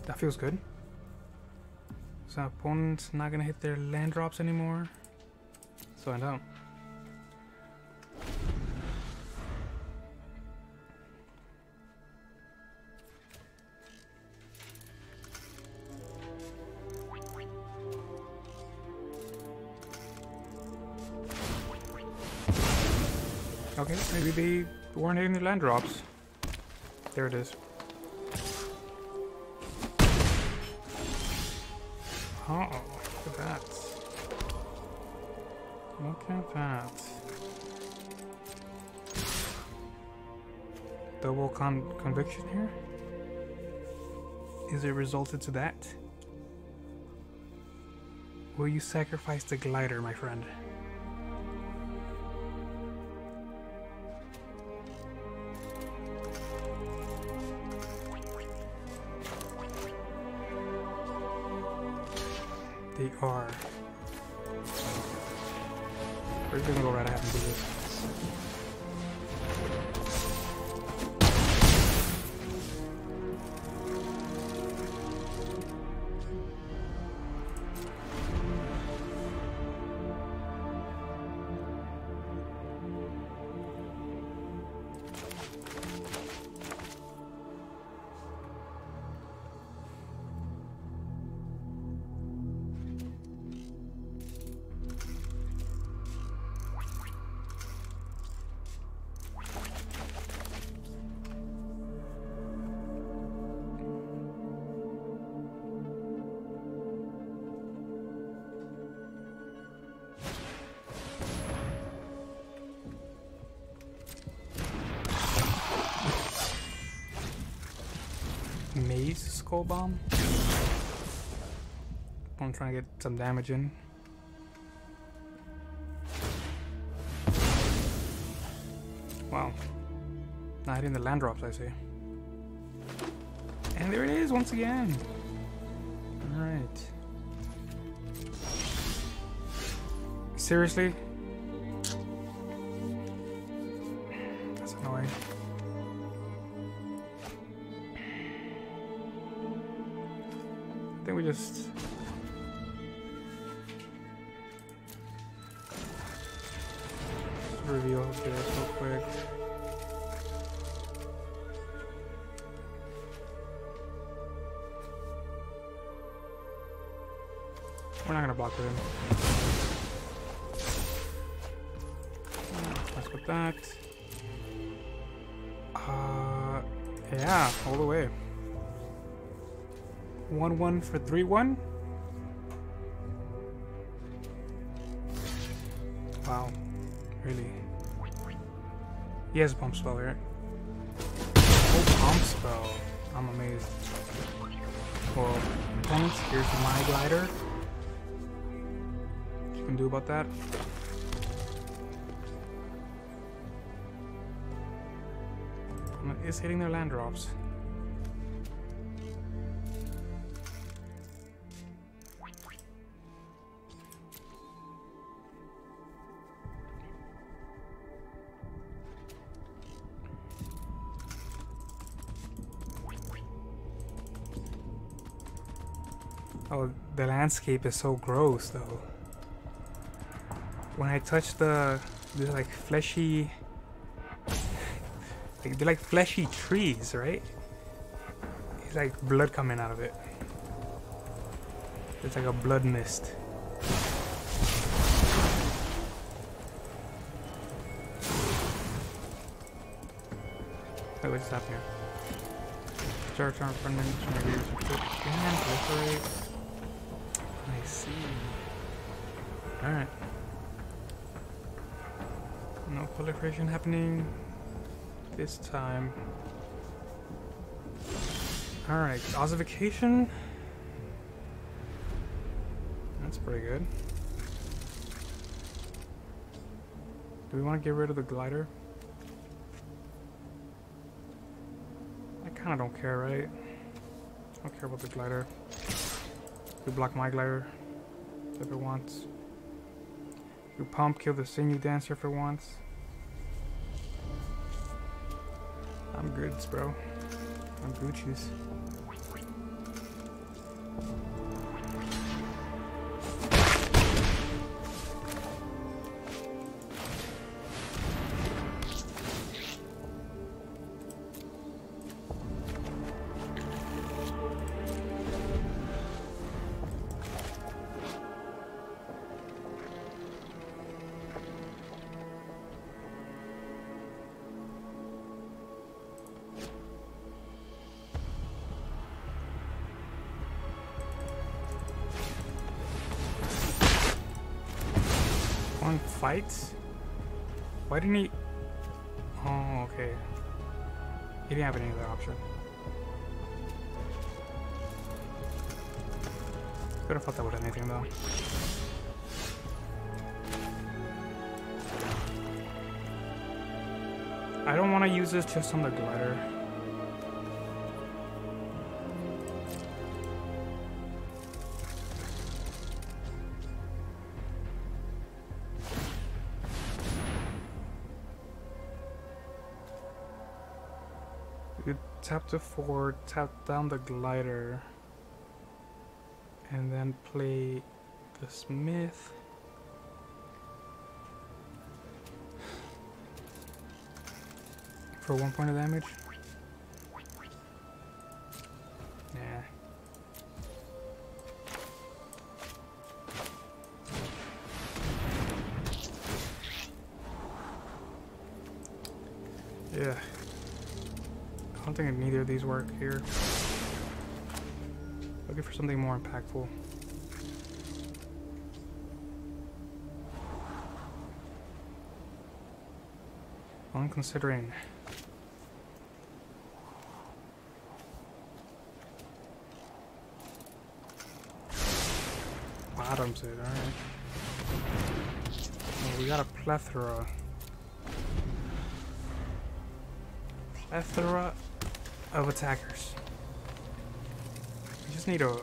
That feels good. So opponent's not gonna hit their land drops anymore. So I don't. Okay, maybe they weren't hitting the land drops. There it is. Oh, look at that. Look at that. Double con conviction here? Is it resulted to that? Will you sacrifice the glider, my friend? They are. We're gonna go right ahead and do this. Bomb. I'm trying to get some damage in. Wow. Not hitting the land drops, I see. And there it is once again. Alright. Seriously? For 3 1? Wow. Really? He has a pump spell, right? Oh, pump spell. I'm amazed. Well, opponents, here's my glider. What you can do about that? Is hitting their land drops. Landscape is so gross though. When I touch the, these like fleshy, [laughs] like, they're like fleshy trees, right? It's like blood coming out of it. It's like a blood mist. Wait, what's happening? Start turn front end, Damn, proliferate. I see. Alright. No proliferation happening this time. Alright, ossification. That's pretty good. Do we want to get rid of the glider? I kind of don't care, right? I don't care about the glider. We block my glider it wants. We pump kill the sinew dancer for once. I'm goods, bro. I'm Gucci's. I don't want to use this just on the glider. You tap the four, tap down the glider, and then play the smith. For one point of damage? Yeah. I don't think neither of these work here. More impactful. I'm considering bottoms it, alright. Well, we got a plethora. Plethora of attackers. We just need a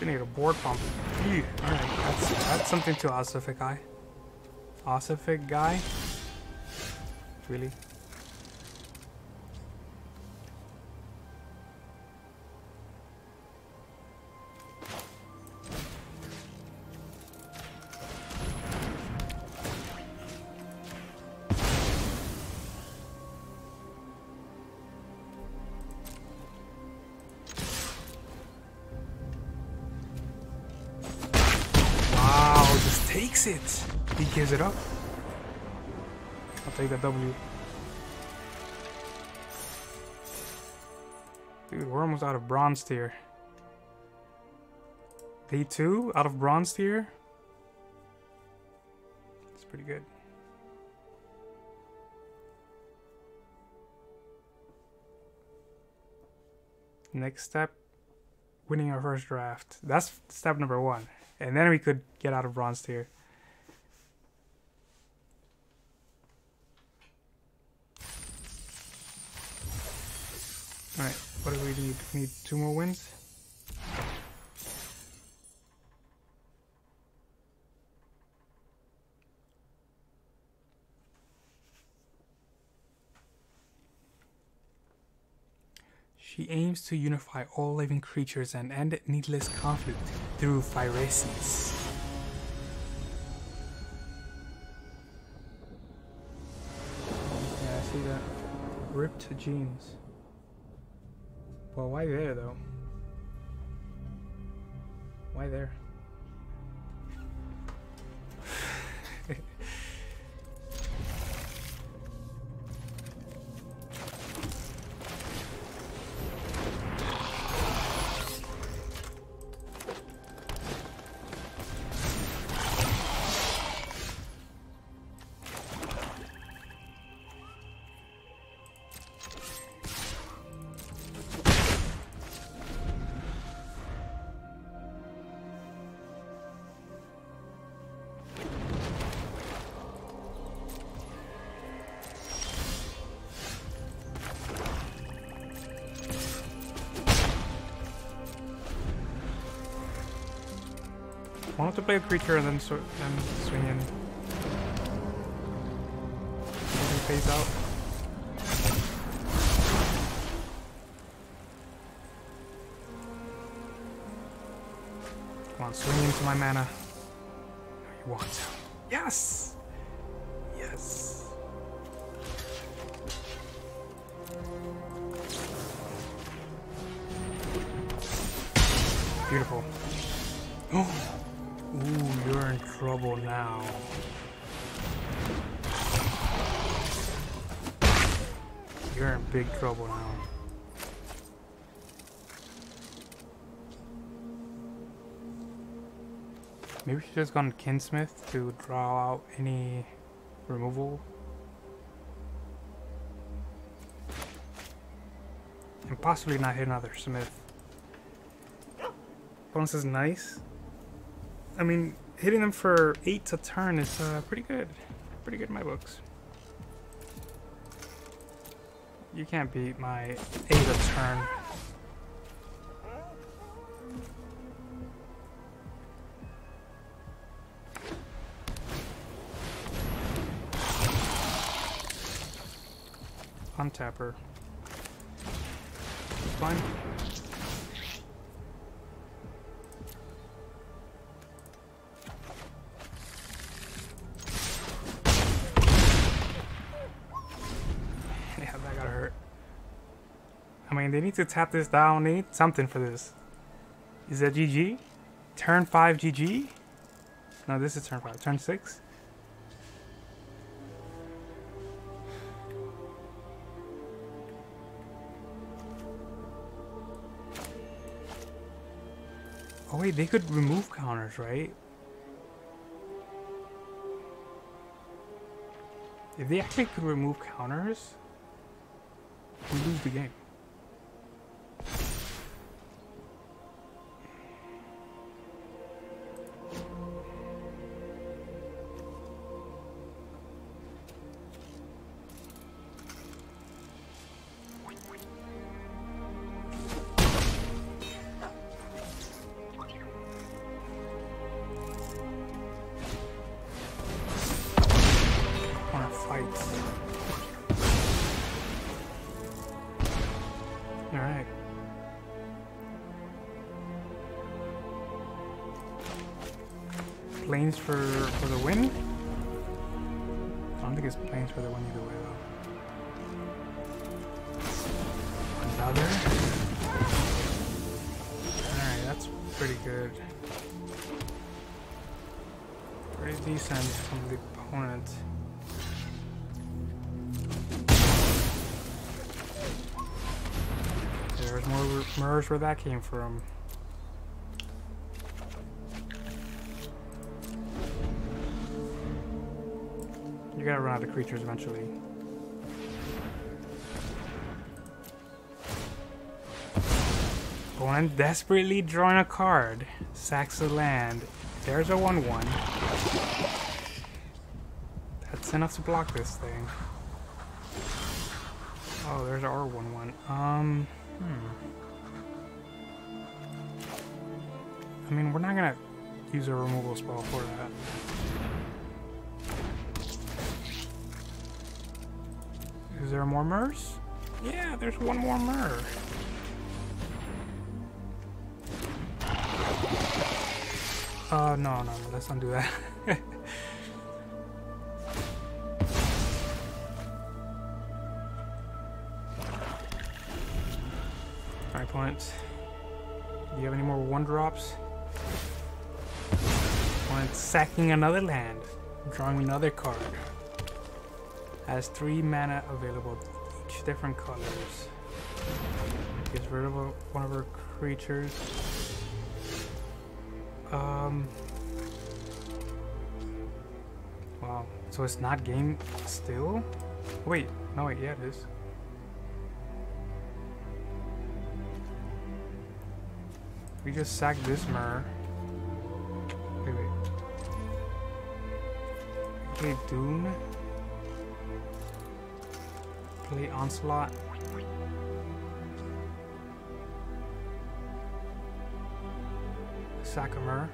we need a board pump. Alright, that's that's something to ossify. Ossify guy? Really? That W. Dude, we're almost out of bronze tier. Day two out of bronze tier. It's pretty good. Next step, winning our first draft. That's step number one. And then we could get out of bronze tier. Alright, what do we need? We need two more wins? She aims to unify all living creatures and end needless conflict through phyresis. Yeah, I see that. Ripped genes. Well, why there though? Why there? Play a creature and then, so then swing in. Phase out. Come on, swing into my mana. You want in trouble now. You're in big trouble now. Maybe she just gone Kinsmith to draw out any removal. And possibly not hit another Smith. Bonus is nice. I mean, hitting them for 8 to turn is uh, pretty good. Pretty good in my books. You can't beat my 8 a turn. Untapper. Fine. They need to tap this down. They need something for this. Is that GG? Turn 5 GG? No, this is turn 5. Turn 6? Oh wait, they could remove counters, right? If they actually could remove counters, we lose the game you mirrors where that came from. You gotta run out of creatures eventually. Opponent desperately drawing a card. Sacks a land. There's a 1-1. That's enough to block this thing. Oh, there's our 1-1. Um, hmm. I mean, we're not gonna use a removal spell for that. Is there more Myrs? Yeah, there's one more Myr. Uh, no, no, no, let's not do that. [laughs] Alright, opponent. Do you have any more one drops? Sacking another land, drawing another card. Has three mana available, each different colors. Gets rid of one of our creatures. Um. Wow. So it's not game still? Wait. No, wait. Yeah, it is. We just sacked this Myr. Okay, Doom. Play Onslaught. Sakamer.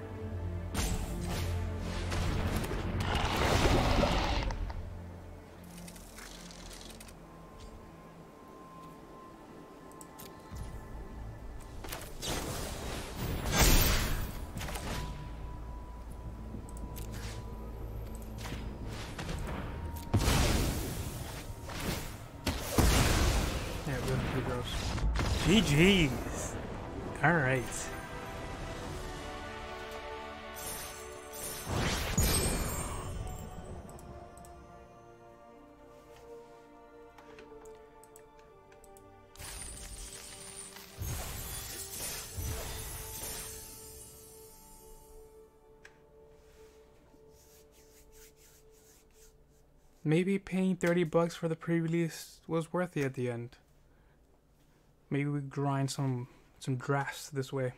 GG's. All right. Maybe paying 30 bucks for the pre-release was worth it at the end. Maybe we grind some some drafts this way.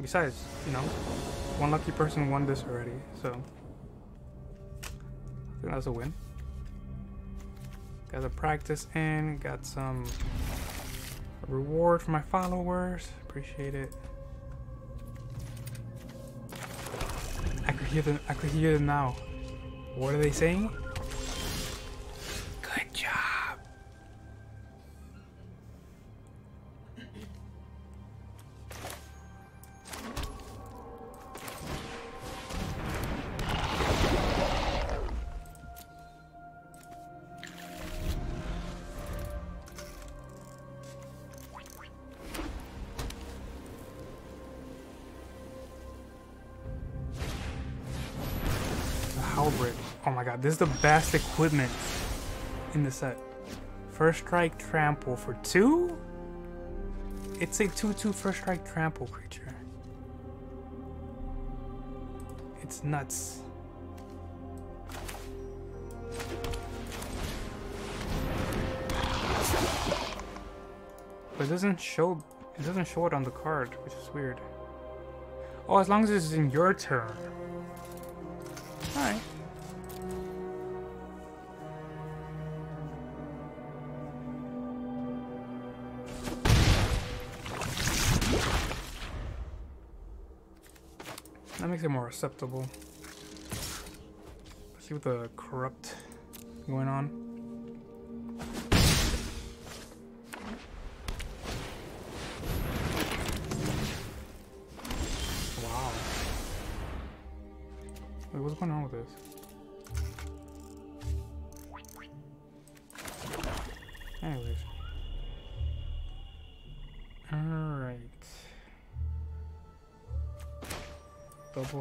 Besides, you know, one lucky person won this already, so I think that's a win. Got a practice in, got some reward for my followers. Appreciate it. Hear them. I could hear them now. What are they saying? Halberd. Oh my god, this is the best equipment in the set. First strike trample for two? It's a 2-2 first strike trample creature. It's nuts. But it doesn't show it doesn't show it on the card, which is weird. Oh, as long as it's in your turn. More acceptable. See what the corrupt going on.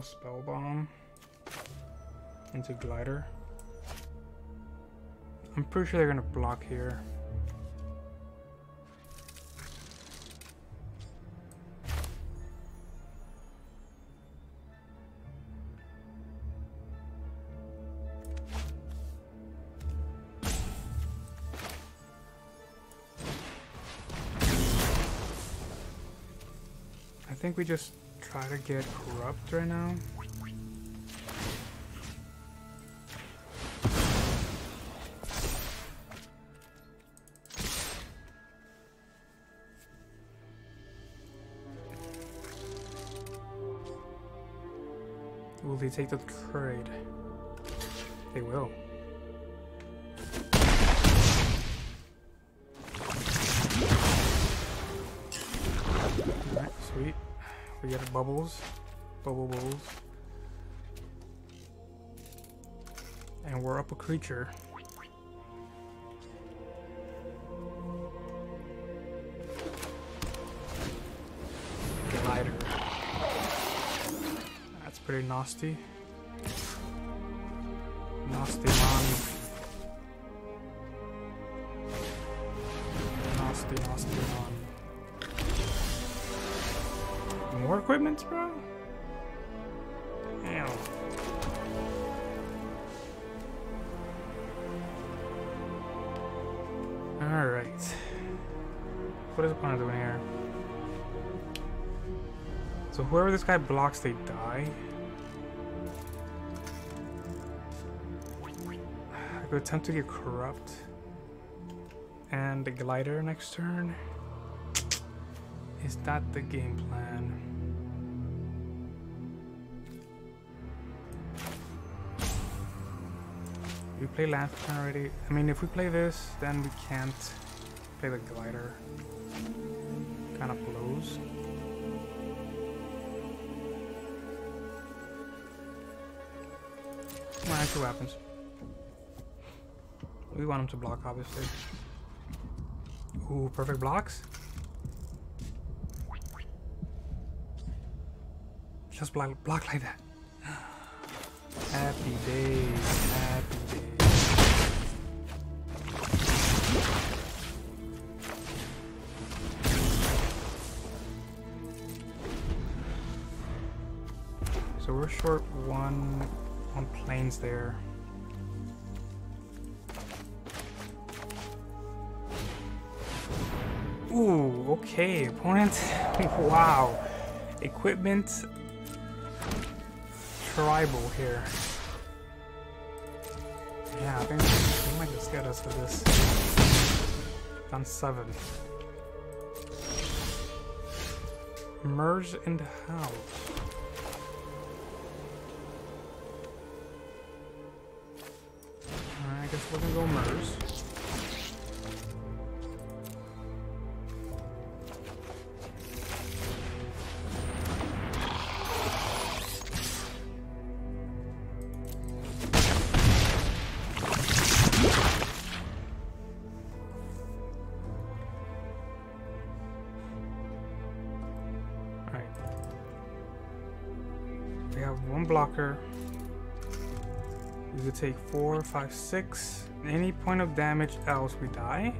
Spell bomb into glider. I'm pretty sure they're gonna block here. I think we just try to get corrupt right now. Will they take the trade? They will. Bubbles. Bubble bubbles. And we're up a creature. Glider. That's pretty nasty. Nasty More bro? Damn. Alright. What is of doing here? So whoever this guy blocks, they die. I could attempt to get corrupt. And the glider next turn. Is that the game plan? We play Lantern already. I mean, if we play this, then we can't play the glider. Kind of blows. Well, that's what happens. We want him to block, obviously. Ooh, perfect blocks. Just block, block like that. [gasps] Happy days, happy short one on planes there. Ooh, okay, opponent. [laughs] wow. Equipment tribal here. Yeah, I think they might just get us for this. Done seven. Merge into house. We're gonna go merge. Four, five, six. Any point of damage else, we die.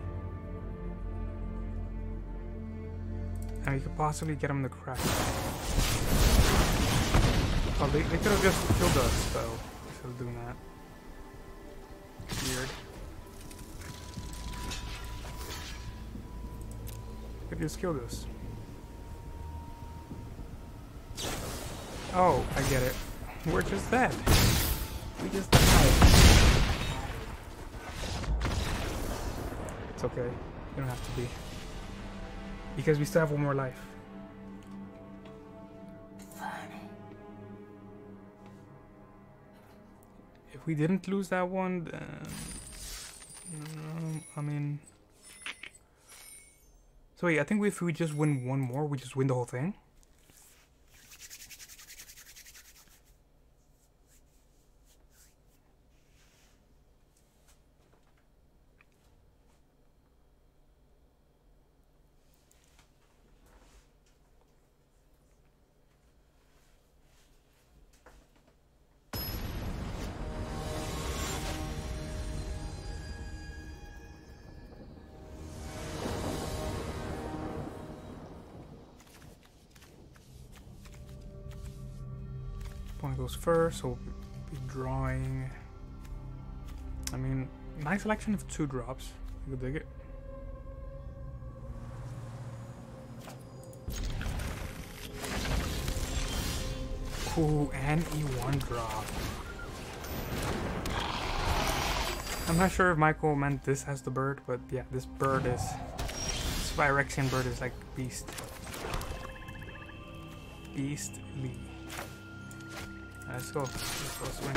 And we could possibly get him to crack. Oh, they, they could have just killed us, though, instead of doing that. Weird. Could just kill us. Oh, I get it. We're just dead. We just died. It's okay. You don't have to be. Because we still have one more life. If we didn't lose that one, then... I mean... So wait, I think if we just win one more, we just win the whole thing? One goes first, so we'll be drawing. I mean, nice selection of two drops. You could dig it. Ooh, and E1 drop. I'm not sure if Michael meant this as the bird, but yeah, this bird is... This Phyrexian bird is like beast. Beastly. Let's go. Let's go swing.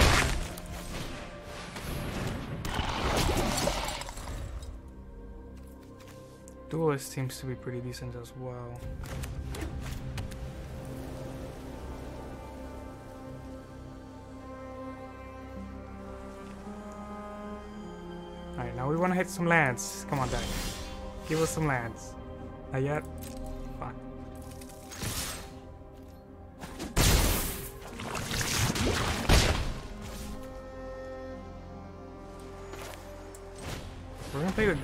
Duelist seems to be pretty decent as well. Alright, now we want to hit some lands. Come on, deck. Give us some lands. Not yet?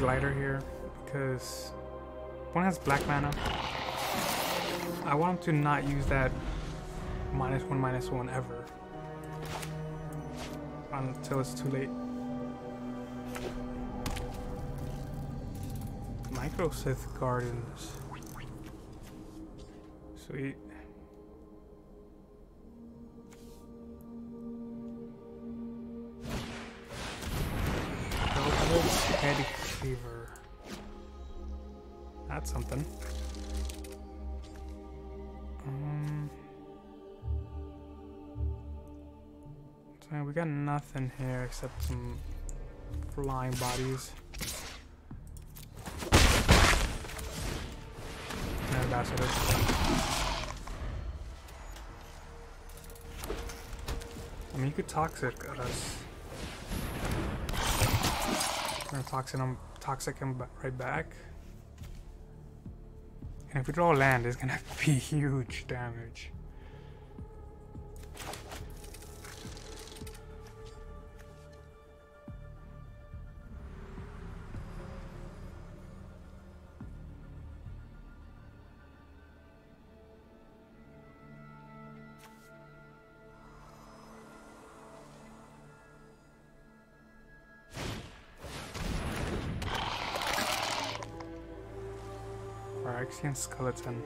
Glider here because one has black mana. I want him to not use that minus one minus one ever until it's too late. Mycosynth Gardens. Sweet. Nothing here except some flying bodies. I mean, you could toxic at us. We're gonna toxic him, toxic him right back. And if we draw land, it's gonna [laughs] be huge damage. Phyrexian Skeleton.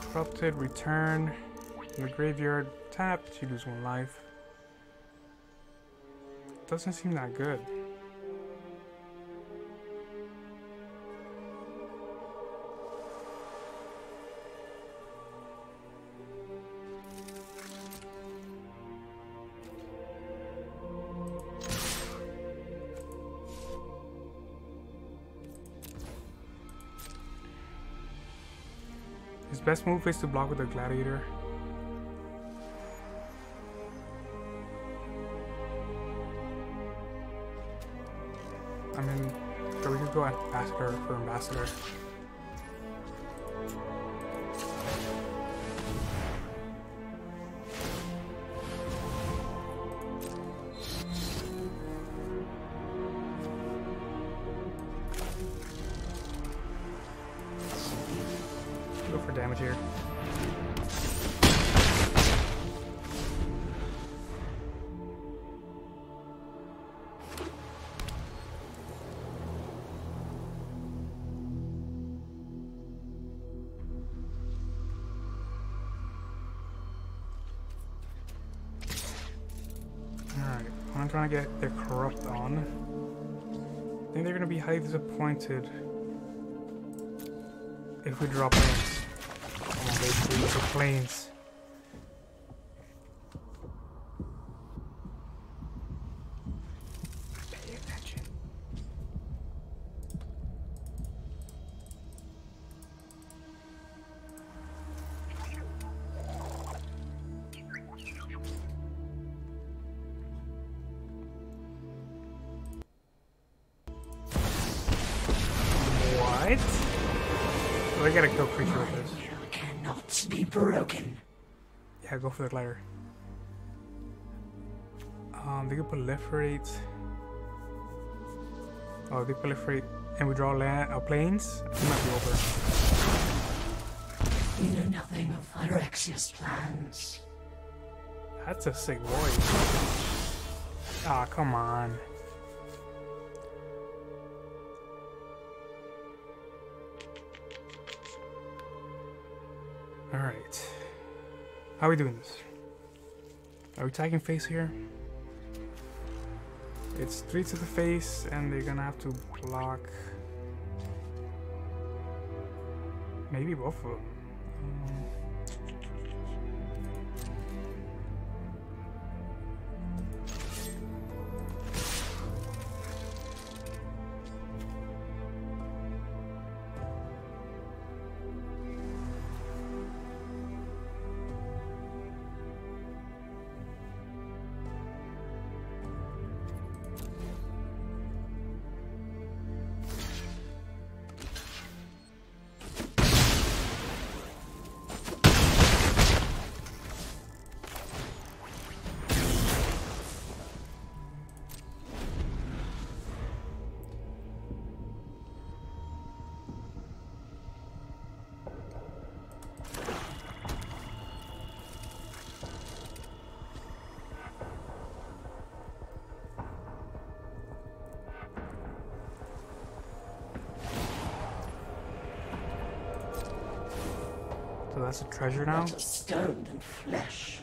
Corrupted, return. The graveyard, tapped, you lose one life. Doesn't seem that good. His best move is to block with a gladiator. I mean, so we could go ambassador for ambassador. Disappointed if we drop Plains. Come on, baby, the Plains. For the glider. Um, they can proliferate. Oh, they proliferate, and we draw land, uh, Plains. It might be over. You know nothing of Phyrexia's plans. That's a sick voice. Ah, come on. How are we doing this? Are we tagging face here? It's three to the face, and they're gonna have to block. Maybe both of them. Um, So that's a treasure now? A stone and flesh.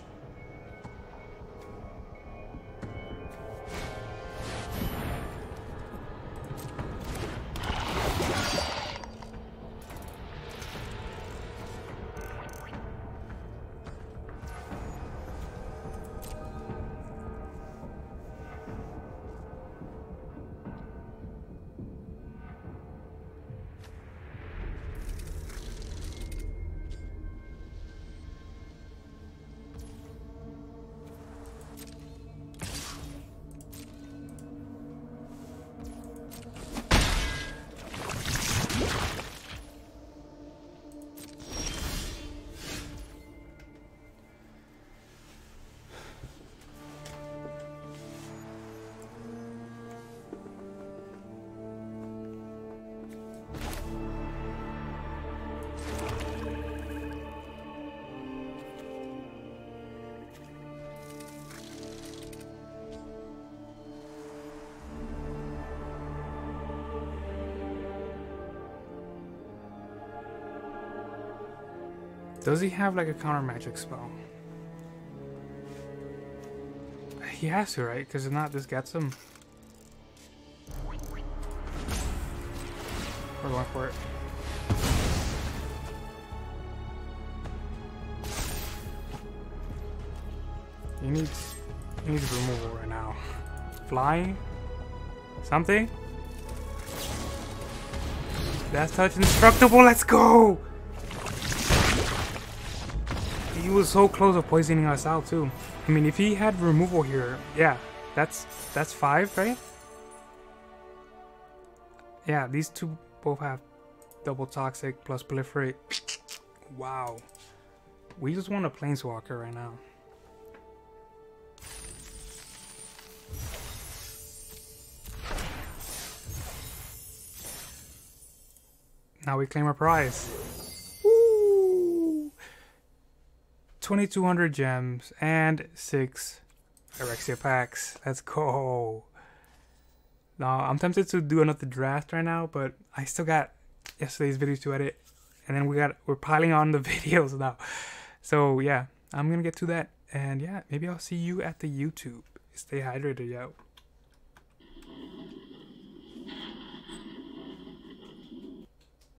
Does he have like a counter magic spell? He has to, right? Because if not, this gets him. We're going for it. He needs, he needs removal right now. Flying? Something? That's touch indestructible, let's go! He was so close of poisoning us out too. I mean, if he had removal here, yeah, that's that's five, right? Yeah, these two both have double toxic plus proliferate. Wow. We just want a planeswalker right now. Now we claim our prize. 2200 gems and 6 Phyrexia packs. Let's go. Now, I'm tempted to do another draft right now, but I still got yesterday's videos to edit. And then we got we're piling on the [laughs] videos now. So, yeah, I'm going to get to that. And yeah, maybe I'll see you at the YouTube. Stay hydrated, yo.